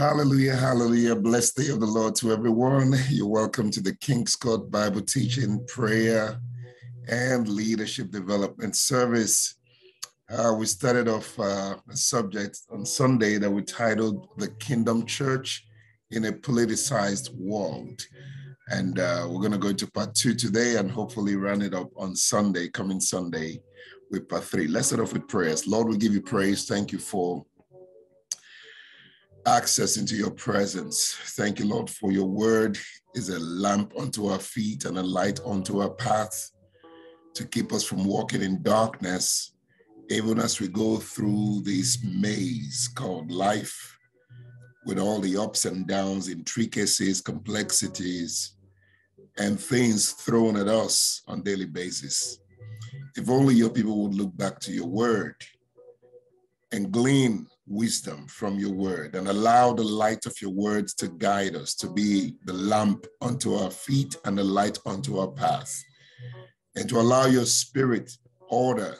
Hallelujah, hallelujah. Blessed day of the Lord to everyone. You're welcome to the Kingscourt Bible Teaching, Prayer, and Leadership Development Service. Uh, we started off uh, a subject on Sunday that we titled The Kingdom Church in a Politicized World. And uh, we're going to go into part two today and hopefully run it up on Sunday, coming Sunday, with part three. Let's start off with prayers. Lord, we give you praise. Thank you for access into your presence. Thank you, Lord, for your word is a lamp unto our feet and a light unto our path to keep us from walking in darkness, even as we go through this maze called life with all the ups and downs, intricacies, complexities, and things thrown at us on daily basis. If only your people would look back to your word and glean wisdom from your word and allow the light of your words to guide us, to be the lamp unto our feet and the light unto our path, and to allow your spirit order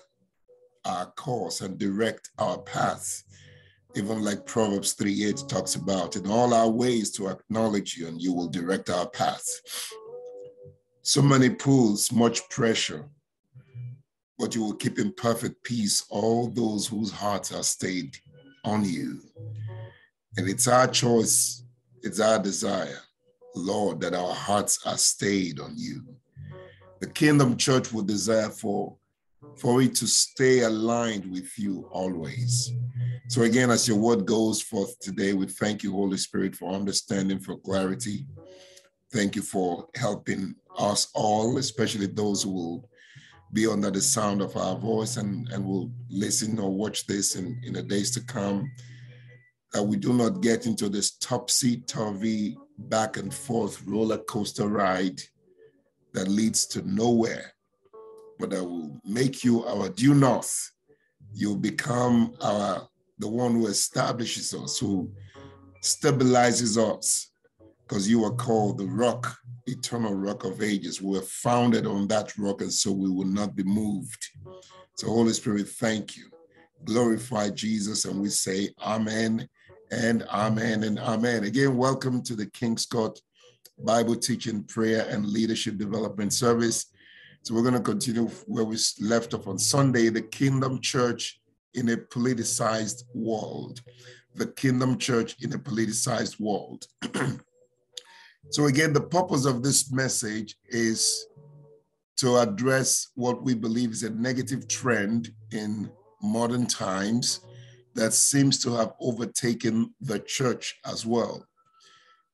our course and direct our path. Even like Proverbs 3 8 talks about, in all our ways to acknowledge you, and you will direct our path. So many pulls, much pressure, but you will keep in perfect peace all those whose hearts are stayed on you. And it's our choice, it's our desire, Lord, that our hearts are stayed on you. The kingdom church will desire for, for it to stay aligned with you always. So, again, as your word goes forth today, we thank you, Holy Spirit, for understanding, for clarity. Thank you for helping us all, especially those who will be under the sound of our voice and, and will listen or watch this in, in the days to come. That we do not get into this topsy turvy, back and forth roller coaster ride that leads to nowhere, but that will make you our due north. You'll become our the one who establishes us, who stabilizes us, because you are called the rock eternal rock of ages. We're founded on that rock, and so we will not be moved. So, Holy Spirit, thank you. Glorify Jesus, and we say amen and amen and amen. Again, welcome to the Kingscourt Bible Teaching, Prayer, and Leadership Development Service. So, we're going to continue where we left off on Sunday the Kingdom Church in a politicized world. The Kingdom Church in a politicized world. So, again, the purpose of this message is to address what we believe is a negative trend in modern times that seems to have overtaken the church as well.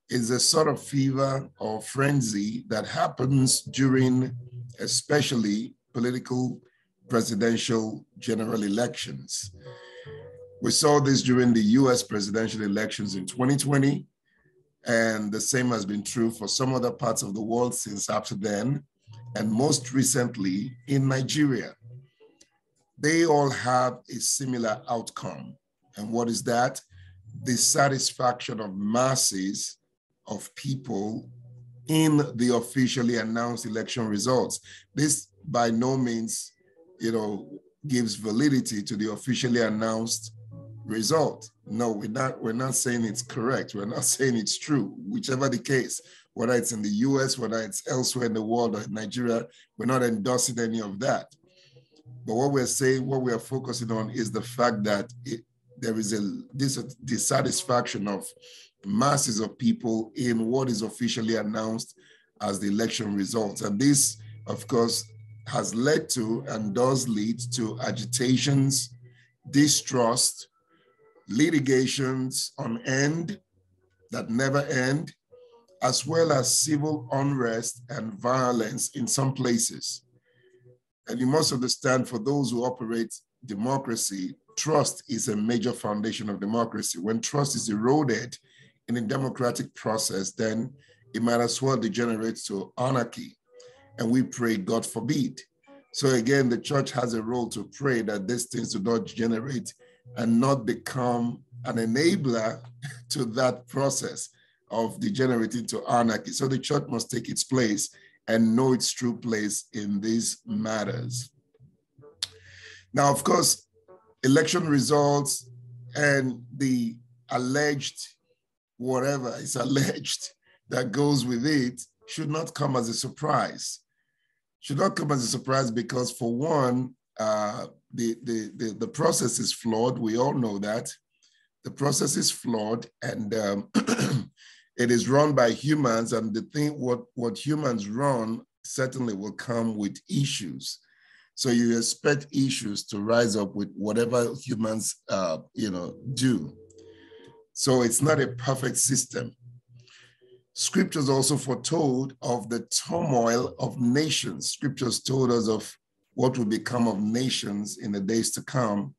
It's a sort of fever or frenzy that happens during, especially, political presidential general elections. We saw this during the US presidential elections in 2020 and the same has been true for some other parts of the world since after then, and most recently in Nigeria. They all have a similar outcome. And what is that? The satisfaction of masses of people in the officially announced election results. This by no means, you know, gives validity to the officially announced result. No, we're not, we're not saying it's correct. We're not saying it's true, whichever the case, whether it's in the US, whether it's elsewhere in the world or in Nigeria, we're not endorsing any of that. But what we're saying, what we are focusing on is the fact that it, there is a this dissatisfaction of masses of people in what is officially announced as the election results. And this, of course, has led to and does lead to agitations, distrust, litigations on end that never end, as well as civil unrest and violence in some places. And you must understand for those who operate democracy, trust is a major foundation of democracy. When trust is eroded in a democratic process, then it might as well degenerate to anarchy. And we pray, God forbid. So again, the church has a role to pray that these things do not degenerate and not become an enabler to that process of degenerating to anarchy. So the church must take its place and know its true place in these matters. Now, of course, election results and the alleged whatever is alleged that goes with it should not come as a surprise. Should not come as a surprise because, for one, uh, the, the, the, the, process is flawed. We all know that. The process is flawed and um, it is run by humans. And the thing, what, what humans run certainly will come with issues. So you expect issues to rise up with whatever humans, uh, you know, do. So it's not a perfect system. Scriptures also foretold of the turmoil of nations. Scriptures told us of what will become of nations in the days to come.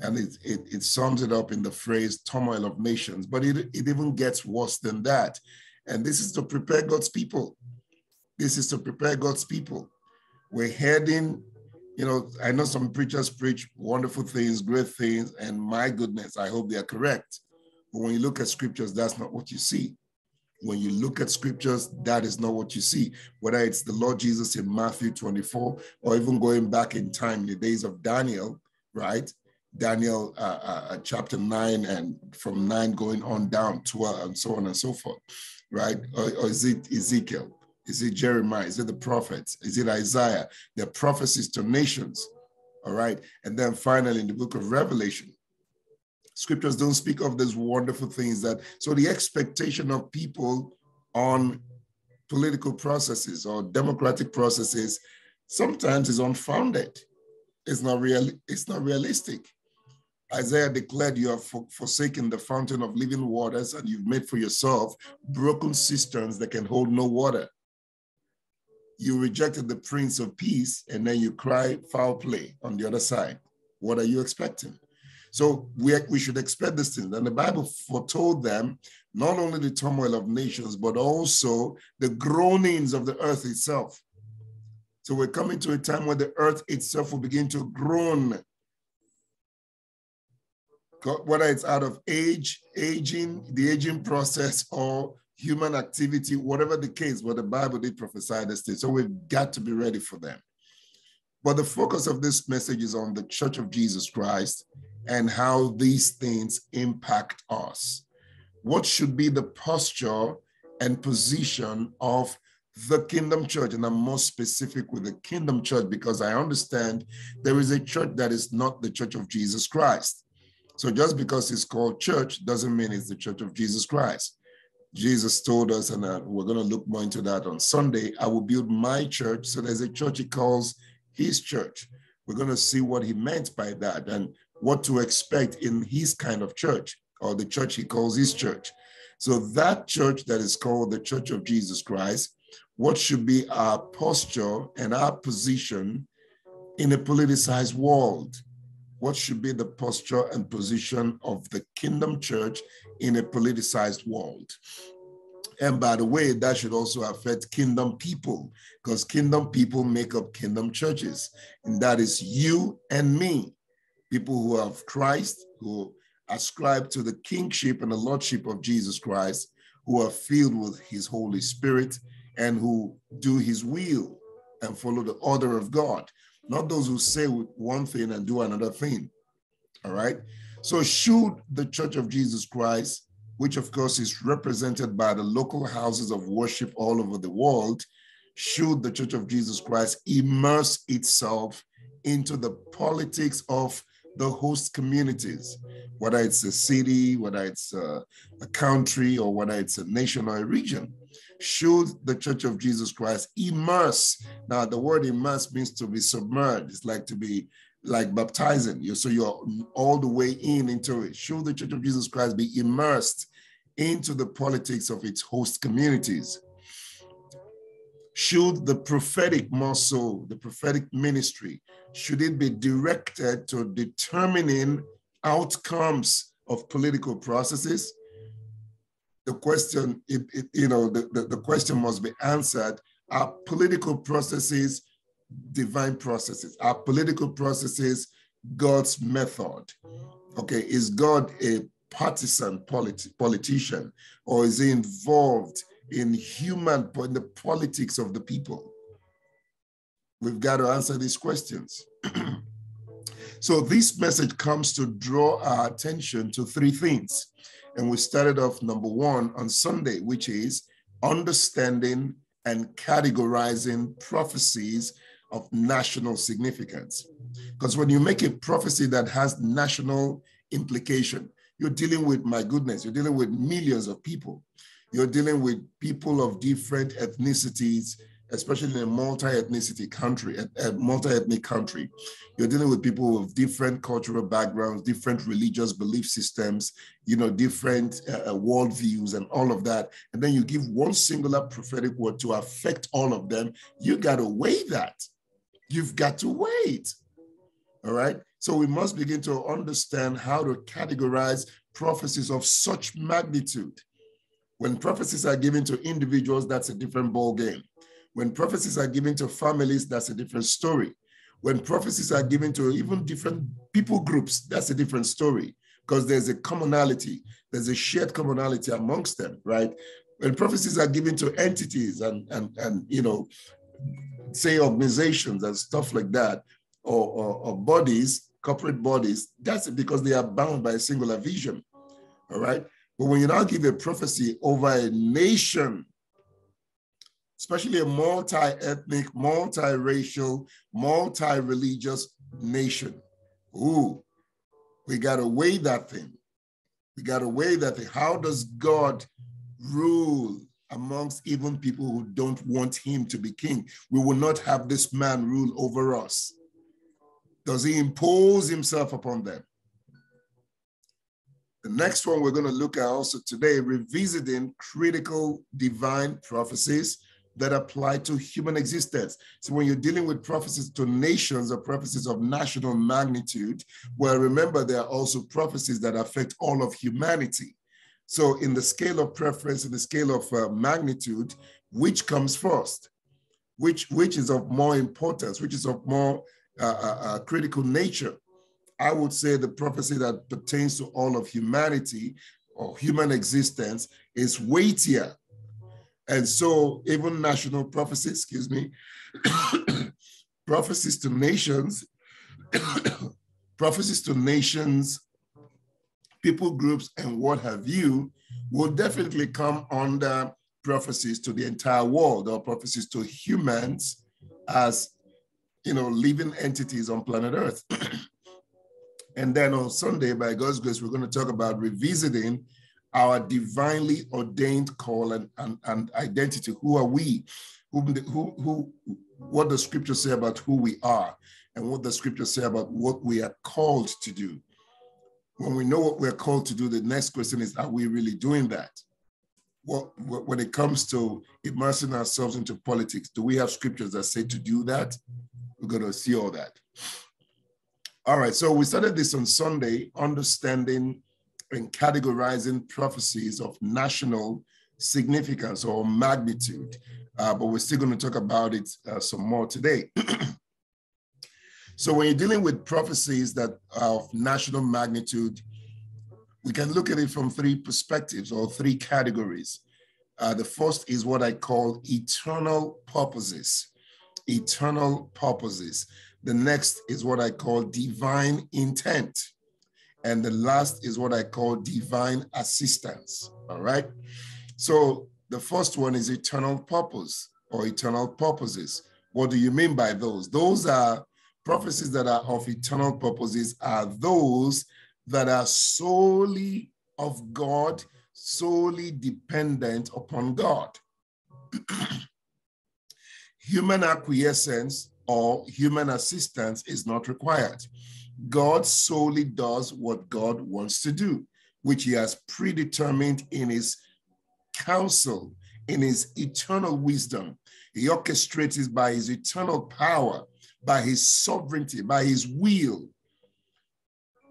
And it, it, it sums it up in the phrase turmoil of nations. But it, it even gets worse than that. And this is to prepare God's people. This is to prepare God's people. We're heading, you know, I know some preachers preach wonderful things, great things, and my goodness, I hope they are correct. But when you look at scriptures, that's not what you see. When you look at scriptures, that is not what you see. Whether it's the Lord Jesus in Matthew 24, or even going back in time in the days of Daniel, right? Daniel uh, uh, uh chapter 9 and from 9 going on down 12 and so on and so forth, right? Or, or is it Ezekiel? Is it Jeremiah? Is it the prophets? Is it Isaiah? The prophecies to nations, all right? And then finally in the book of Revelation, scriptures don't speak of these wonderful things that so the expectation of people on political processes or democratic processes sometimes is unfounded. It's not real it's not realistic. Isaiah declared you have forsaken the fountain of living waters and you've made for yourself broken cisterns that can hold no water. You rejected the prince of peace and then you cry foul play on the other side. What are you expecting so we, we should expect these things. And the Bible foretold them not only the turmoil of nations, but also the groanings of the earth itself. So we're coming to a time where the earth itself will begin to groan. Whether it's out of age, aging, the aging process, or human activity, whatever the case, but the Bible did prophesy this thing. So we've got to be ready for them. But the focus of this message is on the Church of Jesus Christ and how these things impact us. What should be the posture and position of the kingdom church? And I'm more specific with the kingdom church because I understand there is a church that is not the church of Jesus Christ. So just because it's called church doesn't mean it's the church of Jesus Christ. Jesus told us, and uh, we're going to look more into that on Sunday, I will build my church. So there's a church he calls his church. We're going to see what he meant by that. And what to expect in his kind of church or the church he calls his church. So, that church that is called the Church of Jesus Christ, what should be our posture and our position in a politicized world? What should be the posture and position of the kingdom church in a politicized world? And by the way, that should also affect kingdom people because kingdom people make up kingdom churches. And that is you and me people who have Christ, who ascribe to the kingship and the lordship of Jesus Christ, who are filled with his Holy Spirit and who do his will and follow the order of God, not those who say one thing and do another thing. All right. So, should the Church of Jesus Christ, which of course is represented by the local houses of worship all over the world, should the Church of Jesus Christ immerse itself into the politics of the host communities, whether it's a city, whether it's a, a country, or whether it's a nation or a region. Should the Church of Jesus Christ immerse? Now, the word immerse means to be submerged. It's like to be like baptizing you. So you're all the way in into it. Should the Church of Jesus Christ be immersed into the politics of its host communities? Should the prophetic muscle, the prophetic ministry, should it be directed to determining outcomes of political processes? The question, it, it, you know, the, the, the question must be answered. Are political processes divine processes? Are political processes God's method? Okay, is God a partisan politi- politician or is he involved in human, in the politics of the people? We've got to answer these questions. so this message comes to draw our attention to three things. And we started off number one on Sunday, which is understanding and categorizing prophecies of national significance. Because when you make a prophecy that has national implication, you're dealing with, my goodness, you're dealing with millions of people. You're dealing with people of different ethnicities, especially in a multi-ethnicity country, a, multi-ethnic country. You're dealing with people with different cultural backgrounds, different religious belief systems, you know, different uh, uh worldviews and all of that. And then you give one singular prophetic word to affect all of them. You got to weigh that. You've got to wait. All right. So we must begin to understand how to categorize prophecies of such magnitude. When prophecies are given to individuals, that's a different ball game. When prophecies are given to families, that's a different story. When prophecies are given to even different people groups, that's a different story because there's a commonality, there's a shared commonality amongst them, right? When prophecies are given to entities and and and you know say organizations and stuff like that, or, or, or bodies, corporate bodies, that's because they are bound by a singular vision. All right. But when you now give a prophecy over a nation, especially a multi-ethnic, multi-racial, multi-religious nation, ooh, we got to weigh that thing. We got to weigh that thing. How does God rule amongst even people who don't want him to be king. We will not have this man rule over us. Does he impose himself upon them? The next one we're going to look at also today, revisiting critical divine prophecies that apply to human existence. So when you're dealing with prophecies to nations or prophecies of national magnitude, well, remember there are also prophecies that affect all of humanity. So in the scale of preference, in the scale of uh, magnitude, which comes first? Which, which is of more importance, which is of more uh, uh, uh, critical nature? I would say the prophecy that pertains to all of humanity or human existence is weightier. And so even national prophecy, excuse me, prophecies to nations, prophecies to nations people groups and what have you will definitely come under prophecies to the entire world or prophecies to humans as you know living entities on planet earth and then on sunday by god's grace we're going to talk about revisiting our divinely ordained call and, and, and identity who are we who, who, who what the scriptures say about who we are and what the scriptures say about what we are called to do when we know what we're called to do, the next question is, are we really doing that? Well, when it comes to immersing ourselves into politics, do we have scriptures that say to do that? We're going to see all that. All right, so we started this on Sunday, understanding and categorizing prophecies of national significance or magnitude, uh, but we're still going to talk about it uh, some more today. So when you're dealing with prophecies that are of national magnitude, we can look at it from three perspectives or three categories. Uh, the first is what I call eternal purposes. Eternal purposes. The next is what I call divine intent. And the last is what I call divine assistance. All right. So the first one is eternal purpose or eternal purposes. What do you mean by those? Those are prophecies that are of eternal purposes are those that are solely of God, solely dependent upon God. human acquiescence or human assistance is not required. God solely does what God wants to do, which he has predetermined in his counsel, in his eternal wisdom. He orchestrates by his eternal power by his sovereignty, by his will.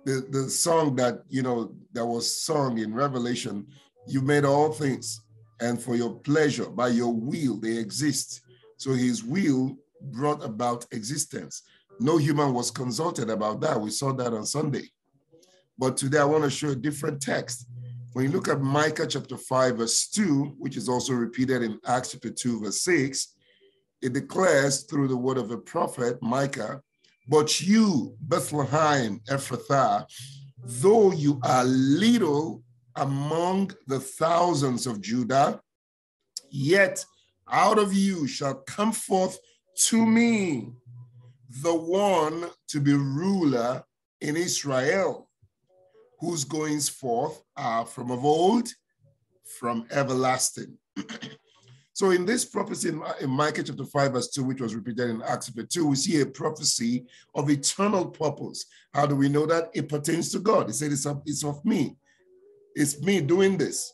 The, the song that, you know, that was sung in Revelation, you made all things and for your pleasure, by your will, they exist. So his will brought about existence. No human was consulted about that. We saw that on Sunday. But today I want to show a different text. When you look at Micah chapter 5, verse 2, which is also repeated in Acts chapter 2, verse 6, it declares through the word of the prophet Micah, but you, Bethlehem, Ephrathah, though you are little among the thousands of Judah, yet out of you shall come forth to me the one to be ruler in Israel, whose goings forth are from of old, from everlasting. so in this prophecy in, in Micah chapter 5, verse 2, which was repeated in Acts chapter 2, we see a prophecy of eternal purpose. How do we know that? It pertains to God. He said, it's of, it's of me. It's me doing this.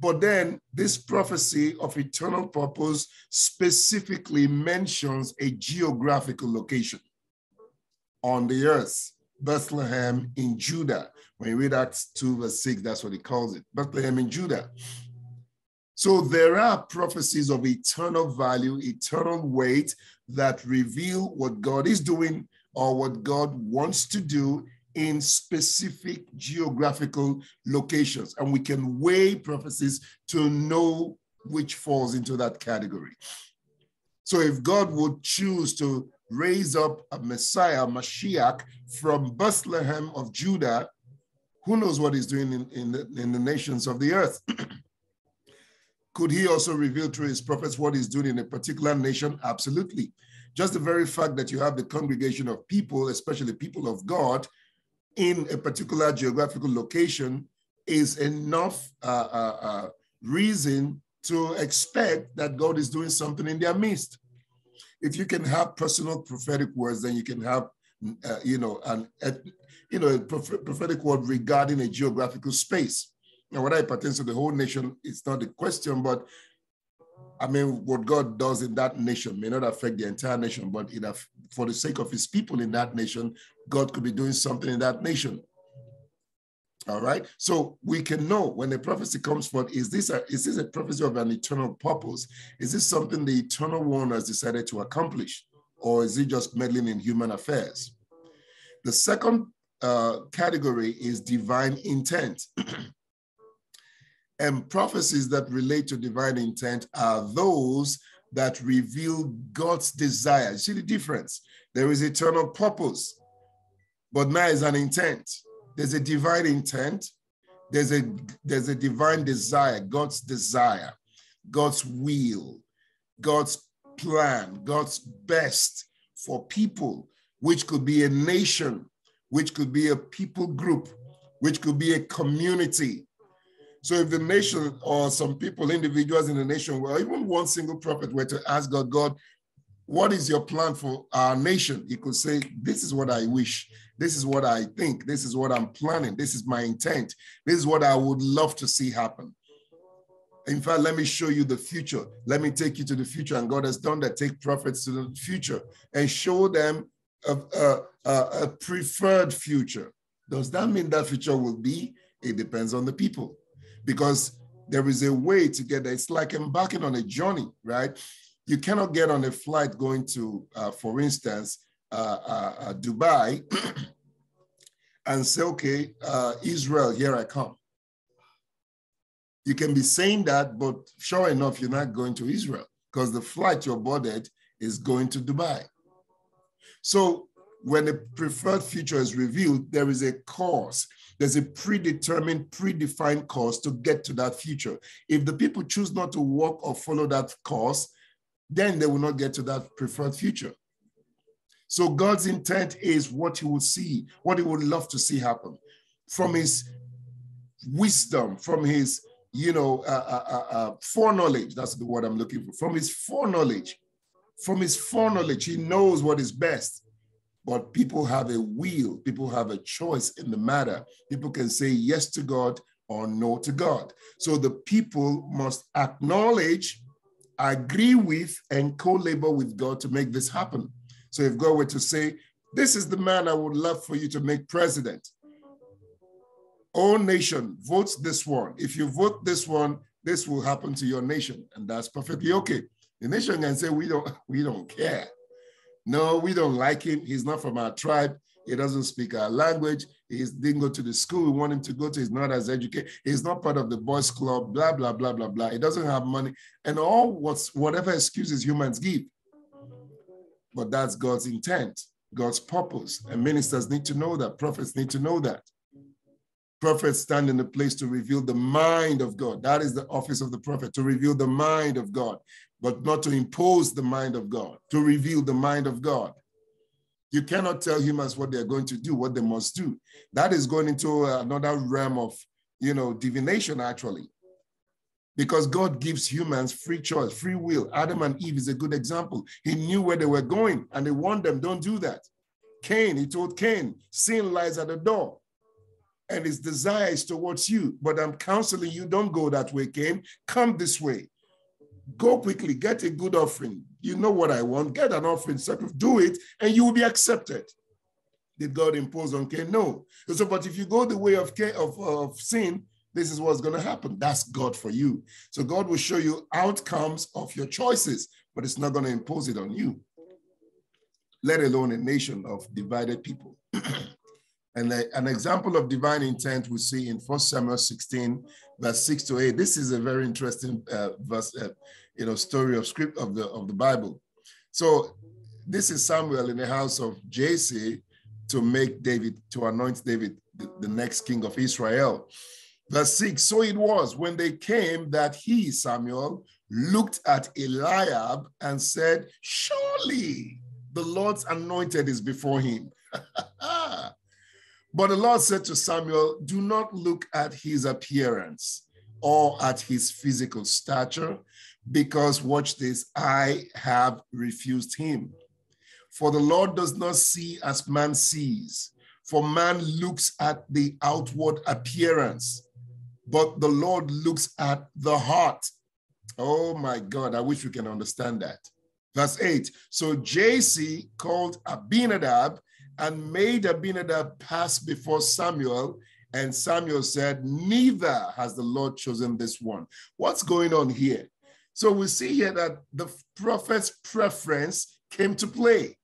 But then this prophecy of eternal purpose specifically mentions a geographical location on the earth, Bethlehem in Judah. When you read Acts 2, verse 6, that's what he calls it Bethlehem in Judah. So there are prophecies of eternal value, eternal weight that reveal what God is doing or what God wants to do in specific geographical locations. And we can weigh prophecies to know which falls into that category. So if God would choose to raise up a Messiah, Mashiach, from Bethlehem of Judah, who knows what he's doing in, in, the, in the nations of the earth? Could he also reveal through his prophets what he's doing in a particular nation? Absolutely. Just the very fact that you have the congregation of people, especially people of God, in a particular geographical location is enough uh, uh, uh, reason to expect that God is doing something in their midst. If you can have personal prophetic words, then you can have, uh, you know, an, a, you know, a prophetic word regarding a geographical space. Now, whether it pertains to the whole nation, it's not the question, but I mean, what God does in that nation may not affect the entire nation, but it, for the sake of his people in that nation, God could be doing something in that nation. All right. So we can know when a prophecy comes forth, is this a, is this a prophecy of an eternal purpose? Is this something the eternal one has decided to accomplish? Or is it just meddling in human affairs? The second uh, category is divine intent. And prophecies that relate to divine intent are those that reveal God's desire. See the difference? There is eternal purpose, but now is an intent. There's a divine intent. There's a there's a divine desire, God's desire, God's will, God's plan, God's best for people, which could be a nation, which could be a people group, which could be a community, so if the nation or some people, individuals in the nation, or even one single prophet were to ask God, God, what is your plan for our nation? He could say, This is what I wish. This is what I think. This is what I'm planning. This is my intent. This is what I would love to see happen. In fact, let me show you the future. Let me take you to the future. And God has done that. Take prophets to the future and show them a, a, a, a preferred future. Does that mean that future will be? It depends on the people because there is a way to get there. It's like embarking on a journey, right? You cannot get on a flight going to, uh, for instance, uh, uh, uh Dubai and say, okay, uh, Israel, here I come. You can be saying that, but sure enough, you're not going to Israel because the flight you're boarded is going to Dubai. So when the preferred future is revealed, there is a course. There's a predetermined, predefined course to get to that future. If the people choose not to walk or follow that course, then they will not get to that preferred future. So God's intent is what he would see, what he would love to see happen from his wisdom, from his, you know, uh, uh, uh, uh foreknowledge. That's the word I'm looking for. From his foreknowledge, from his foreknowledge, he knows what is best. But people have a will, people have a choice in the matter. People can say yes to God or no to God. So the people must acknowledge, agree with, and co labor with God to make this happen. So if God were to say, This is the man I would love for you to make president, all nation votes this one. If you vote this one, this will happen to your nation, and that's perfectly okay. The nation can say we don't we don't care. No, we don't like him. He's not from our tribe. He doesn't speak our language. He didn't go to the school we want him to go to. He's not as educated. He's not part of the boys' club, blah, blah, blah, blah, blah. He doesn't have money. And all what's whatever excuses humans give. But that's God's intent, God's purpose. And ministers need to know that, prophets need to know that. Prophets stand in the place to reveal the mind of God. That is the office of the prophet, to reveal the mind of God, but not to impose the mind of God, to reveal the mind of God. You cannot tell humans what they're going to do, what they must do. That is going into another realm of, you know, divination, actually. Because God gives humans free choice, free will. Adam and Eve is a good example. He knew where they were going and he warned them, don't do that. Cain, he told Cain, sin lies at the door and his desire is towards you. But I'm counseling you, don't go that way, Cain. Come this way. Go quickly, get a good offering. You know what I want. Get an offering, do it, and you will be accepted. Did God impose on Cain? No. So, but if you go the way of, of, of sin, this is what's going to happen. That's God for you. So God will show you outcomes of your choices, but it's not going to impose it on you, let alone a nation of divided people. and a, an example of divine intent we see in 1 Samuel 16, verse 6 to 8. This is a very interesting uh, verse, uh, you know, story of script of the of the Bible. So this is Samuel in the house of Jesse to make David, to anoint David the, the next king of Israel. Verse 6 So it was when they came that he, Samuel, looked at Eliab and said, Surely the Lord's anointed is before him. but the Lord said to Samuel, Do not look at his appearance or at his physical stature, because watch this, I have refused him. For the Lord does not see as man sees, for man looks at the outward appearance but the Lord looks at the heart. Oh my God, I wish we can understand that. Verse 8 So Jesse called Abinadab and made Abinadab pass before Samuel. And Samuel said, Neither has the Lord chosen this one. What's going on here? So we see here that the prophet's preference came to play.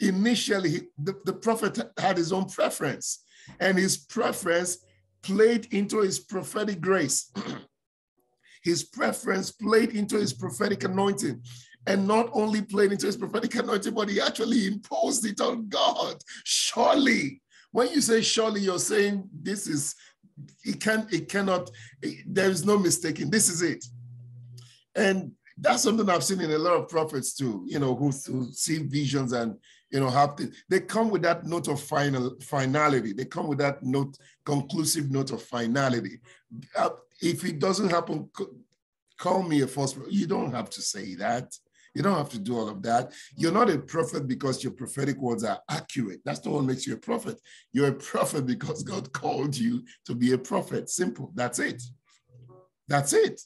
Initially, the, the prophet had his own preference, and his preference played into his prophetic grace. his preference played into his prophetic anointing. And not only played into his prophetic anointing, but he actually imposed it on God. Surely, when you say surely, you're saying this is, it can it cannot, it, there is no mistaking. This is it. And that's something I've seen in a lot of prophets too, you know, who, who see visions and you know, have to, they come with that note of final finality. They come with that note, conclusive note of finality. Uh, if it doesn't happen, call me a false. Prophet. You don't have to say that. You don't have to do all of that. You're not a prophet because your prophetic words are accurate. That's not what makes you a prophet. You're a prophet because God called you to be a prophet. Simple. That's it. That's it.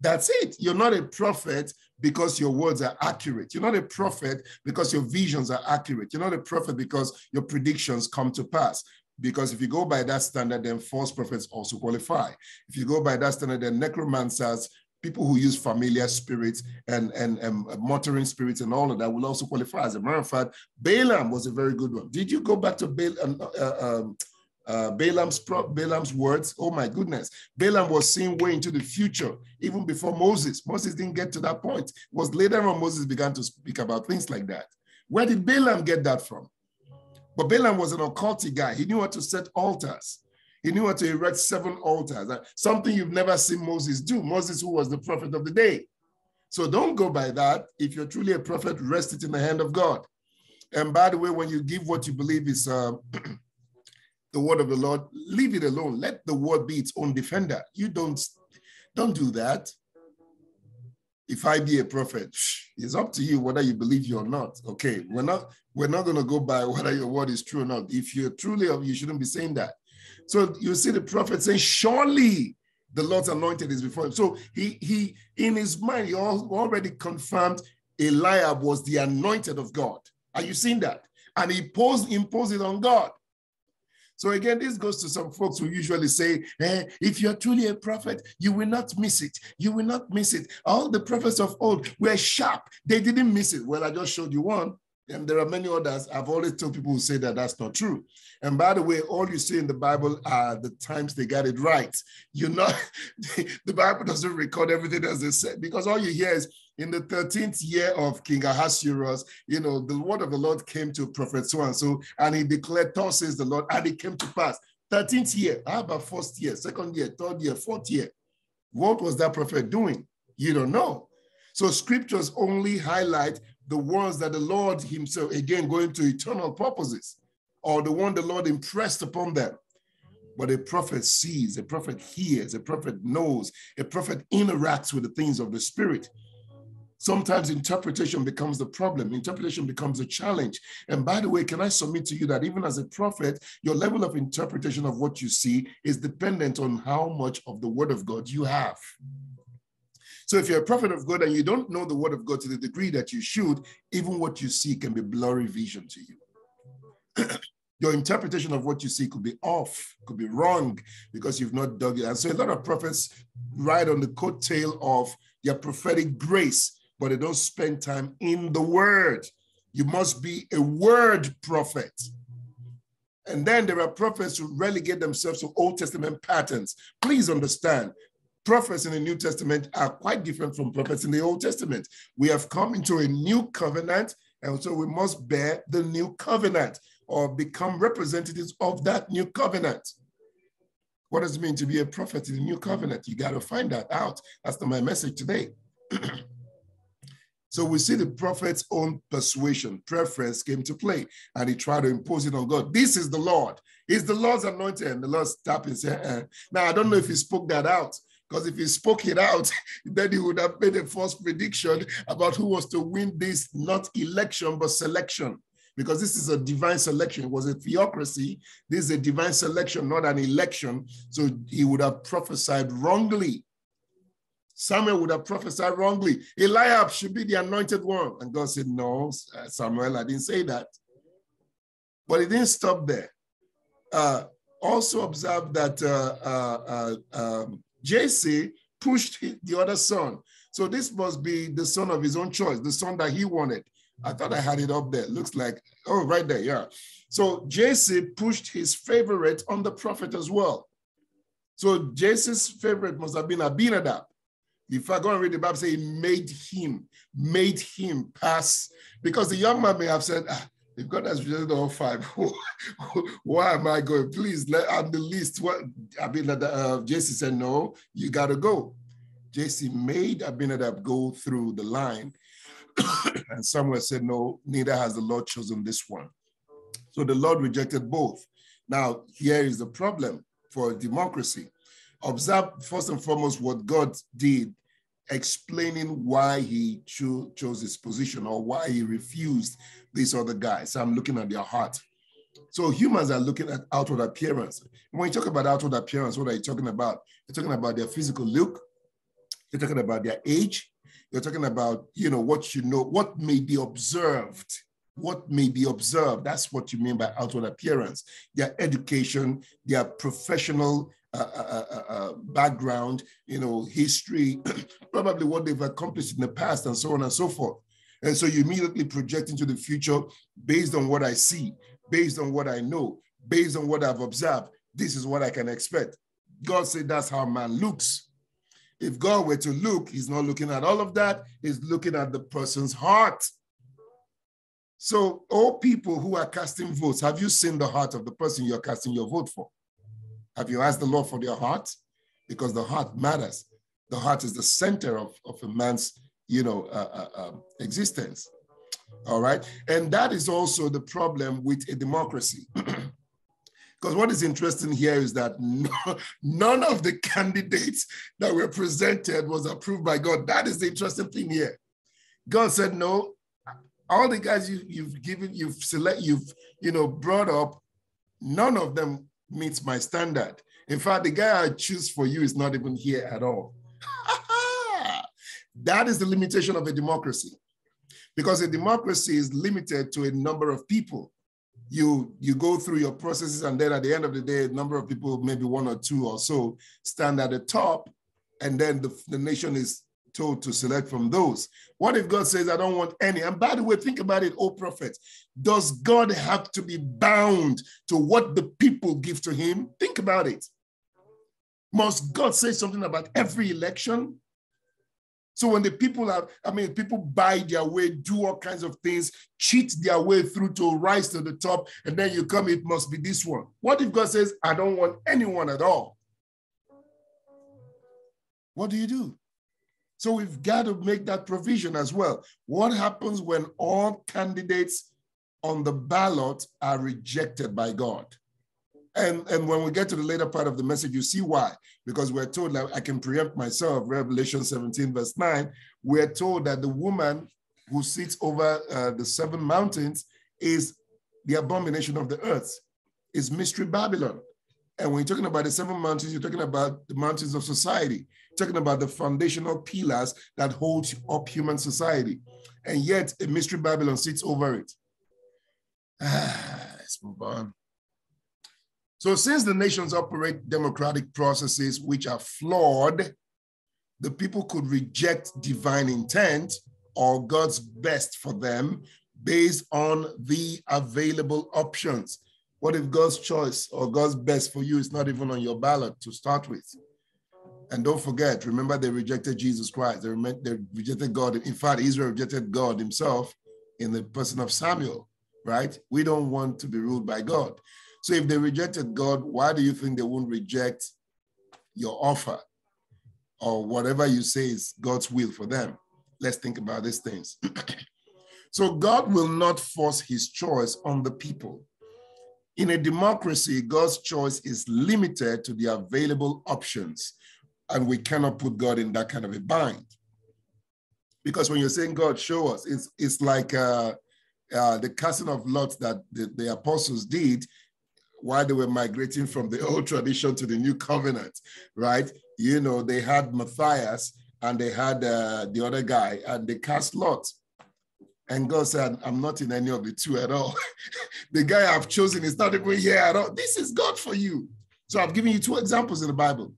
That's it. You're not a prophet because your words are accurate. You're not a prophet because your visions are accurate. You're not a prophet because your predictions come to pass. Because if you go by that standard, then false prophets also qualify. If you go by that standard, then necromancers, people who use familiar spirits and, and, and muttering spirits and all of that will also qualify. As a matter of fact, Balaam was a very good one. Did you go back to Balaam? Uh, uh um, uh, Balaam's, Balaam's words. Oh my goodness. Balaam was seeing way into the future, even before Moses. Moses didn't get to that point. It was later on Moses began to speak about things like that. Where did Balaam get that from? But Balaam was an occult guy. He knew how to set altars. He knew how to erect seven altars, something you've never seen Moses do. Moses, who was the prophet of the day. So don't go by that. If you're truly a prophet, rest it in the hand of God. And by the way, when you give what you believe is uh, the word of the Lord, leave it alone. Let the word be its own defender. You don't, don't do that. If I be a prophet, it's up to you whether you believe you or not. Okay, we're not we're not going to go by whether your word is true or not. If you're truly of, you shouldn't be saying that. So you see the prophet saying, "Surely the Lord's anointed is before him." So he he in his mind he already confirmed Eliab was the anointed of God. Are you seeing that? And he posed imposed it on God. So again, this goes to some folks who usually say, eh, if you're truly a prophet, you will not miss it. You will not miss it. All the prophets of old were sharp. They didn't miss it. Well, I just showed you one. And there are many others. I've always told people who say that that's not true. And by the way, all you see in the Bible are the times they got it right. You know, the Bible doesn't record everything as they said, because all you hear is in the 13th year of King Ahasuerus, you know, the word of the Lord came to prophet so and so, and he declared, Thus says the Lord, and it came to pass. 13th year, how about first year, second year, third year, fourth year? What was that prophet doing? You don't know. So scriptures only highlight the ones that the Lord himself, again, going to eternal purposes, or the one the Lord impressed upon them. But a prophet sees, a prophet hears, a prophet knows, a prophet interacts with the things of the spirit. Sometimes interpretation becomes the problem. Interpretation becomes a challenge. And by the way, can I submit to you that even as a prophet, your level of interpretation of what you see is dependent on how much of the word of God you have. So if you're a prophet of God and you don't know the word of God to the degree that you should, even what you see can be blurry vision to you. your interpretation of what you see could be off, could be wrong because you've not dug it. And so a lot of prophets ride on the coattail of their prophetic grace but they don't spend time in the word. You must be a word prophet. And then there are prophets who relegate themselves to Old Testament patterns. Please understand, prophets in the New Testament are quite different from prophets in the Old Testament. We have come into a new covenant, and so we must bear the new covenant or become representatives of that new covenant. What does it mean to be a prophet in the new covenant? You got to find that out. That's my message today. So we see the prophet's own persuasion, preference came to play, and he tried to impose it on God. This is the Lord. He's the Lord's anointed. And the Lord stopped and said, eh. Now, I don't know if he spoke that out, because if he spoke it out, then he would have made a false prediction about who was to win this, not election, but selection. Because this is a divine selection. It was a theocracy. This is a divine selection, not an election. So he would have prophesied wrongly Samuel would have prophesied wrongly. Eliab should be the anointed one. And God said, No, uh, Samuel, I didn't say that. But he didn't stop there. Uh, also observe that uh, uh, uh um, Jesse pushed the other son. So this must be the son of his own choice, the son that he wanted. I thought I had it up there. Looks like, oh, right there, yeah. So Jesse pushed his favorite on the prophet as well. So Jesse's favorite must have been Abinadab. If I go and read the Bible, say he made him, made him pass. Because the young man may have said, ah, if God has rejected all five, why am I going? Please, let, I'm the least. What Abinadab, uh, Jesse said, no, you got to go. Jesse made Abinadab go through the line. and Samuel said, no, neither has the Lord chosen this one. So the Lord rejected both. Now, here is the problem for democracy. Observe first and foremost what God did explaining why he cho- chose his position or why he refused this other guy. So I'm looking at their heart. So humans are looking at outward appearance. When you talk about outward appearance, what are you talking about? You're talking about their physical look. You're talking about their age. You're talking about, you know, what you know, what may be observed. What may be observed. That's what you mean by outward appearance. Their education, their professional uh, uh, uh, uh, background, you know, history, probably what they've accomplished in the past, and so on and so forth. And so you immediately project into the future based on what I see, based on what I know, based on what I've observed. This is what I can expect. God said that's how man looks. If God were to look, he's not looking at all of that, he's looking at the person's heart. So, all people who are casting votes, have you seen the heart of the person you're casting your vote for? Have you asked the Lord for their heart? Because the heart matters. The heart is the center of, of a man's, you know, uh, uh, uh, existence. All right. And that is also the problem with a democracy. Because what is interesting here is that no, none of the candidates that were presented was approved by God. That is the interesting thing here. God said, no, all the guys you, you've given, you've select, you've, you know, brought up, none of them meets my standard. In fact, the guy I choose for you is not even here at all. That is the limitation of a democracy. Because a democracy is limited to a number of people. You, you go through your processes, and then at the end of the day, a number of people, maybe one or two or so, stand at the top, and then the, the nation is told to select from those. What if God says, I don't want any? And by the way, think about it, oh prophet. Does God have to be bound to what the people give to him? Think about it. Must God say something about every election? So when the people have, I mean, people buy their way, do all kinds of things, cheat their way through to rise to the top, and then you come, it must be this one. What if God says, I don't want anyone at all? What do you do? So we've got to make that provision as well. What happens when all candidates on the ballot are rejected by God? And, and when we get to the later part of the message, you see why. Because we're told that I can preempt myself, Revelation 17, verse 9, we're told that the woman who sits over uh, the seven mountains is the abomination of the earth, is Mystery Babylon. And when you're talking about the seven mountains, you're talking about the mountains of society, talking about the foundational pillars that hold up human society. And yet, a Mystery Babylon sits over it. Ah, let's move on. So, since the nations operate democratic processes which are flawed, the people could reject divine intent or God's best for them based on the available options. What if God's choice or God's best for you is not even on your ballot to start with? And don't forget, remember they rejected Jesus Christ. They, rejected God. In fact, Israel rejected God himself in the person of Samuel, right? We don't want to be ruled by God. So if they rejected God, why do you think they won't reject your offer or whatever you say is God's will for them? Let's think about these things. so God will not force his choice on the people. In a democracy, God's choice is limited to the available options, and we cannot put God in that kind of a bind. Because when you're saying, God, show us, it's, it's like uh, uh, the casting of lots that the, the apostles did while they were migrating from the old tradition to the new covenant, right? You know, they had Matthias and they had uh, the other guy, and they cast lots. And God said, I'm not in any of the two at all. the guy I've chosen is not even here at all. This is God for you. So I've given you two examples in the Bible.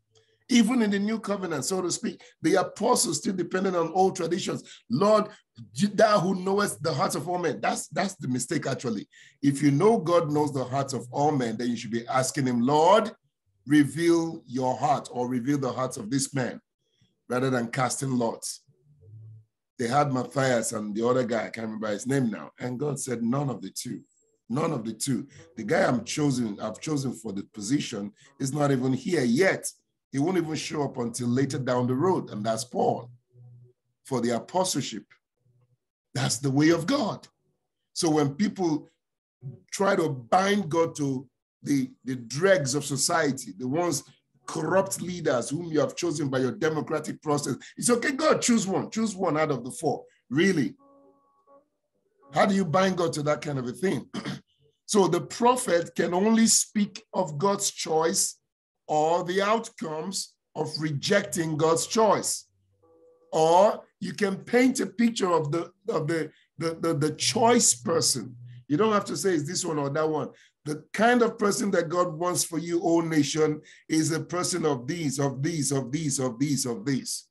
Even in the new covenant, so to speak, the apostles still dependent on old traditions. Lord, thou who knowest the hearts of all men. That's that's the mistake, actually. If you know God knows the hearts of all men, then you should be asking him, Lord, reveal your heart or reveal the hearts of this man, rather than casting lots. They had Matthias and the other guy, I can't remember his name now. And God said, none of the two. None of the two. The guy I'm chosen, I've chosen for the position is not even here yet. He won't even show up until later down the road, and that's Paul for the apostleship. That's the way of God. So when people try to bind God to the, the dregs of society, the ones corrupt leaders whom you have chosen by your democratic process, it's okay, God, choose one, choose one out of the four. Really? How do you bind God to that kind of a thing? so the prophet can only speak of God's choice or the outcomes of rejecting God's choice. Or you can paint a picture of the of the, the, the, the choice person. You don't have to say it's this one or that one. The kind of person that God wants for you, O nation, is a person of these, of these, of these, of these, of these.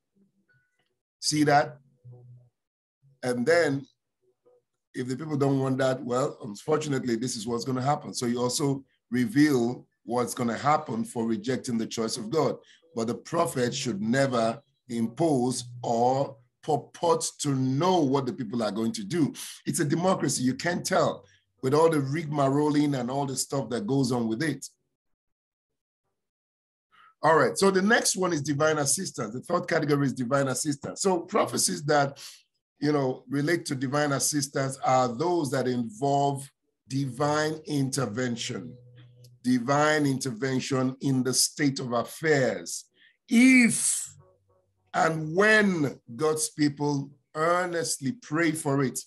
See that? And then if the people don't want that, well, unfortunately, this is what's going to happen. So you also reveal what's going to happen for rejecting the choice of God. But the prophet should never impose or purport to know what the people are going to do. It's a democracy. You can't tell with all the rigmaroling and all the stuff that goes on with it. All right, so the next one is divine assistance. The third category is divine assistance. So prophecies that, you know, relate to divine assistance are those that involve divine intervention divine intervention in the state of affairs. If and when God's people earnestly pray for it.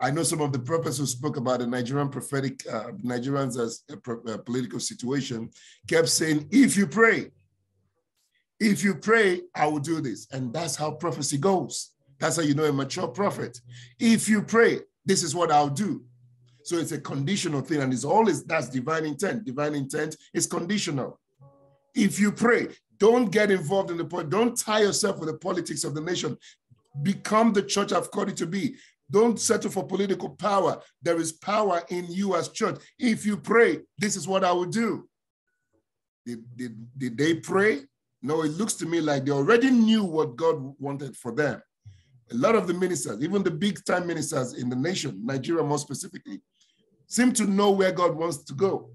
I know some of the prophets who spoke about the Nigerian prophetic, uh, Nigerians as a, a political situation, kept saying, if you pray, if you pray, I will do this. And that's how prophecy goes. That's how you know a mature prophet. If you pray, this is what I'll do. So it's a conditional thing, and it's always that's divine intent. Divine intent is conditional. If you pray, don't get involved in the point, don't tie yourself with the politics of the nation. Become the church I've called you to be. Don't settle for political power. There is power in you as church. If you pray, this is what I will do. Did, did, did they pray? No, it looks to me like they already knew what God wanted for them. A lot of the ministers, even the big time ministers in the nation, Nigeria more specifically, seem to know where God wants to go.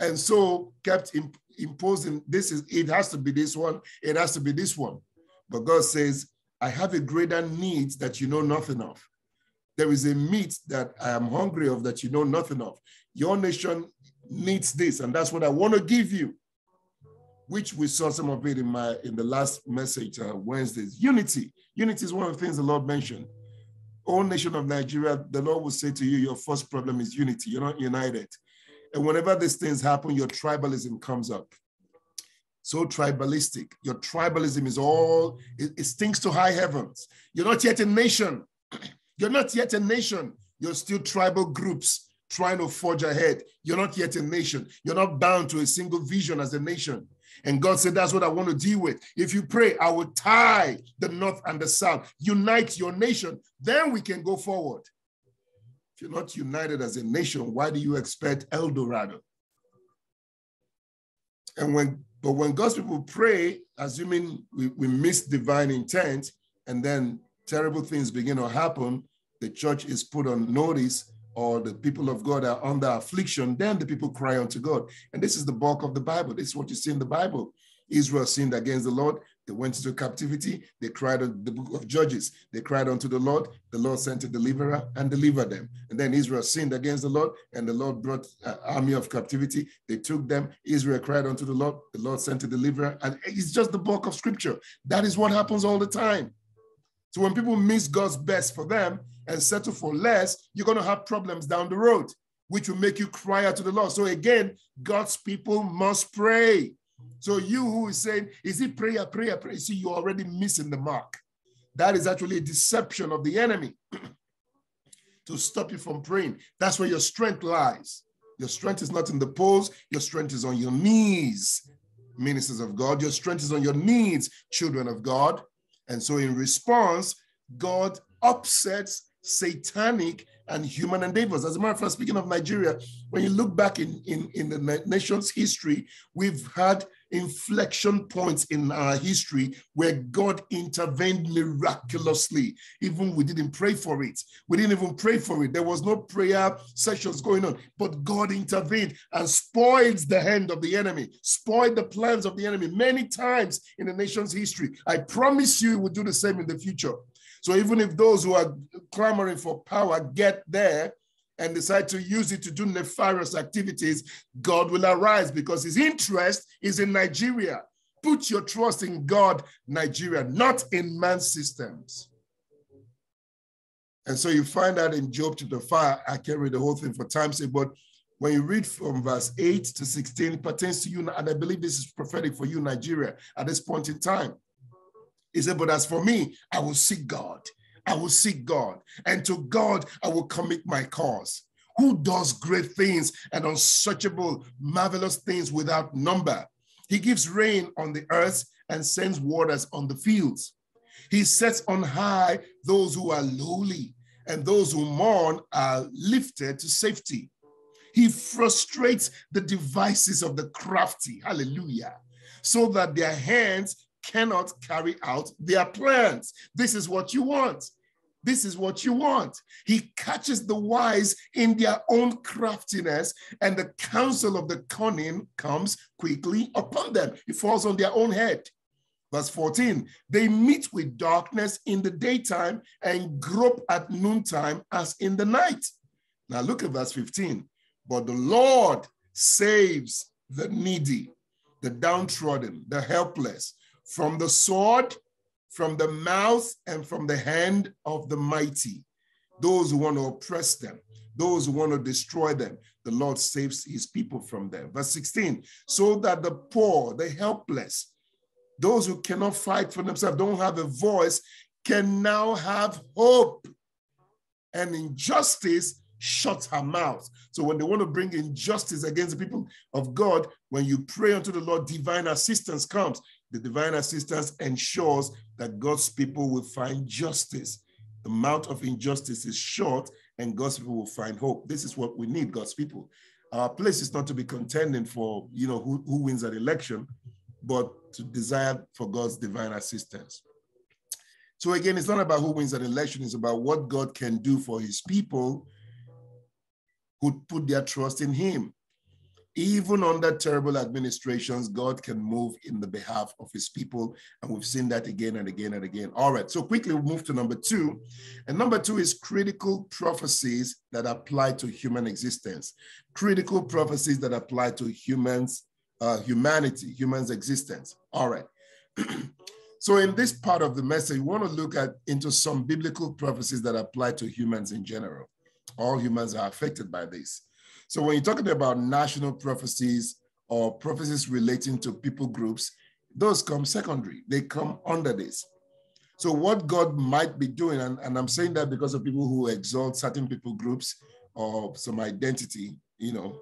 And so kept imposing this is it has to be this one, it has to be this one. But God says, I have a greater need that you know nothing of. There is a meat that I am hungry of that you know nothing of. Your nation needs this, and that's what I want to give you. Which we saw some of it in my in the last message uh, Wednesdays. Unity. Unity is one of the things the Lord mentioned. All nation of Nigeria, the Lord will say to you, your first problem is unity. You're not united. And whenever these things happen, your tribalism comes up. So tribalistic. Your tribalism is all, it, it stinks to high heavens. You're not yet a nation. You're not yet a nation. You're still tribal groups trying to forge ahead. You're not yet a nation. You're not bound to a single vision as a nation. And God said, That's what I want to deal with. If you pray, I will tie the north and the south, unite your nation, then we can go forward. If you're not united as a nation, why do you expect El Dorado? And when, but when God's people pray, assuming we, we miss divine intent, and then terrible things begin to happen, the church is put on notice, or the people of God are under affliction, then the people cry unto God. And this is the bulk of the Bible. This is what you see in the Bible. Israel sinned against the Lord. They went into captivity. They cried on the book of Judges. They cried unto the Lord. The Lord sent a deliverer and delivered them. And then Israel sinned against the Lord, and the Lord brought an army of captivity. They took them. Israel cried unto the Lord. The Lord sent a deliverer. And it's just the bulk of scripture. That is what happens all the time. So when people miss God's best for them and settle for less, you're going to have problems down the road, which will make you cry out to the Lord. So again, God's people must pray. So you who is saying, is it prayer, prayer, prayer? See, you're already missing the mark. That is actually a deception of the enemy to stop you from praying. That's where your strength lies. Your strength is not in the polls, your strength is on your knees, ministers of God. Your strength is on your knees, children of God. And so, in response, God upsets satanic and human endeavors. As a matter of fact, speaking of Nigeria, when you look back in, in, in the nation's history, we've had inflection points in our history where God intervened miraculously. Even we didn't pray for it. We didn't even pray for it. There was no prayer sessions going on, but God intervened and spoiled the hand of the enemy, spoiled the plans of the enemy many times in the nation's history. I promise you, we will do the same in the future. So even if those who are clamoring for power get there, and decide to use it to do nefarious activities, God will arise because his interest is in Nigeria. Put your trust in God, Nigeria, not in man's systems. And so you find that in Job chapter 5. I can't read the whole thing for time's sake, but when you read from verse 8 to 16, it pertains to you, and I believe this is prophetic for you, Nigeria, at this point in time. He said, But as for me, I will seek God I will seek God, and to God I will commit my cause. Who does great things and unsearchable, marvelous things without number? He gives rain on the earth and sends waters on the fields. He sets on high those who are lowly, and those who mourn are lifted to safety. He frustrates the devices of the crafty, hallelujah, so that their hands cannot carry out their plans. This is what you want. This is what you want. He catches the wise in their own craftiness, and the counsel of the cunning comes quickly upon them. It falls on their own head. Verse 14, they meet with darkness in the daytime and grope at noontime as in the night. Now look at verse 15. But the Lord saves the needy, the downtrodden, the helpless from the sword, from the mouth, and from the hand of the mighty. Those who want to oppress them, those who want to destroy them, the Lord saves his people from them. Verse 16, so that the poor, the helpless, those who cannot fight for themselves, don't have a voice, can now have hope. And injustice shuts her mouth. So when they want to bring injustice against the people of God, when you pray unto the Lord, divine assistance comes the divine assistance ensures that God's people will find justice. The mouth of injustice is short, and God's people will find hope. This is what we need, God's people. Our place is not to be contending for, you know, who, who wins an election, but to desire for God's divine assistance. So again, it's not about who wins an election, it's about what God can do for his people who put their trust in him. Even under terrible administrations, God can move in the behalf of his people. And we've seen that again and again and again. All right, so quickly we move to number two. And number two is critical prophecies that apply to human existence. Critical prophecies that apply to humans, uh, humanity, humans' existence. All right. so in this part of the message, we want to look at into some biblical prophecies that apply to humans in general. All humans are affected by this. So when you're talking about national prophecies or prophecies relating to people groups, those come secondary. They come under this. So what God might be doing, and, and I'm saying that because of people who exalt certain people groups or some identity, you know,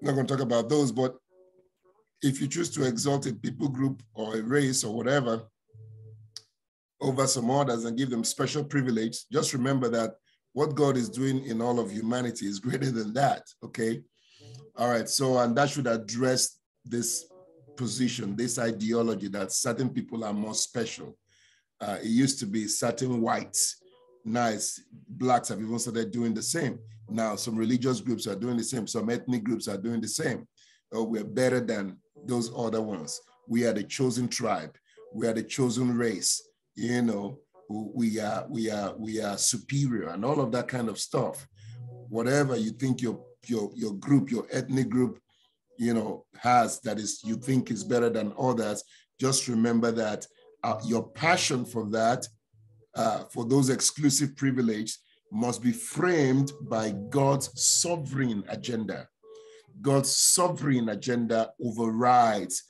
I'm not going to talk about those, but if you choose to exalt a people group or a race or whatever over some others and give them special privilege, just remember that what God is doing in all of humanity is greater than that. Okay. All right. So, and that should address this position, this ideology that certain people are more special. Uh, it used to be certain whites. Nice. Blacks have even started doing the same. Now, some religious groups are doing the same. Some ethnic groups are doing the same. Oh, we're better than those other ones. We are the chosen tribe. We are the chosen race. You know, we are we are we are superior and all of that kind of stuff. Whatever you think your your your group your ethnic group you know has that is you think is better than others just remember that uh, your passion for that uh, for those exclusive privilege must be framed by god's sovereign agenda. God's sovereign agenda overrides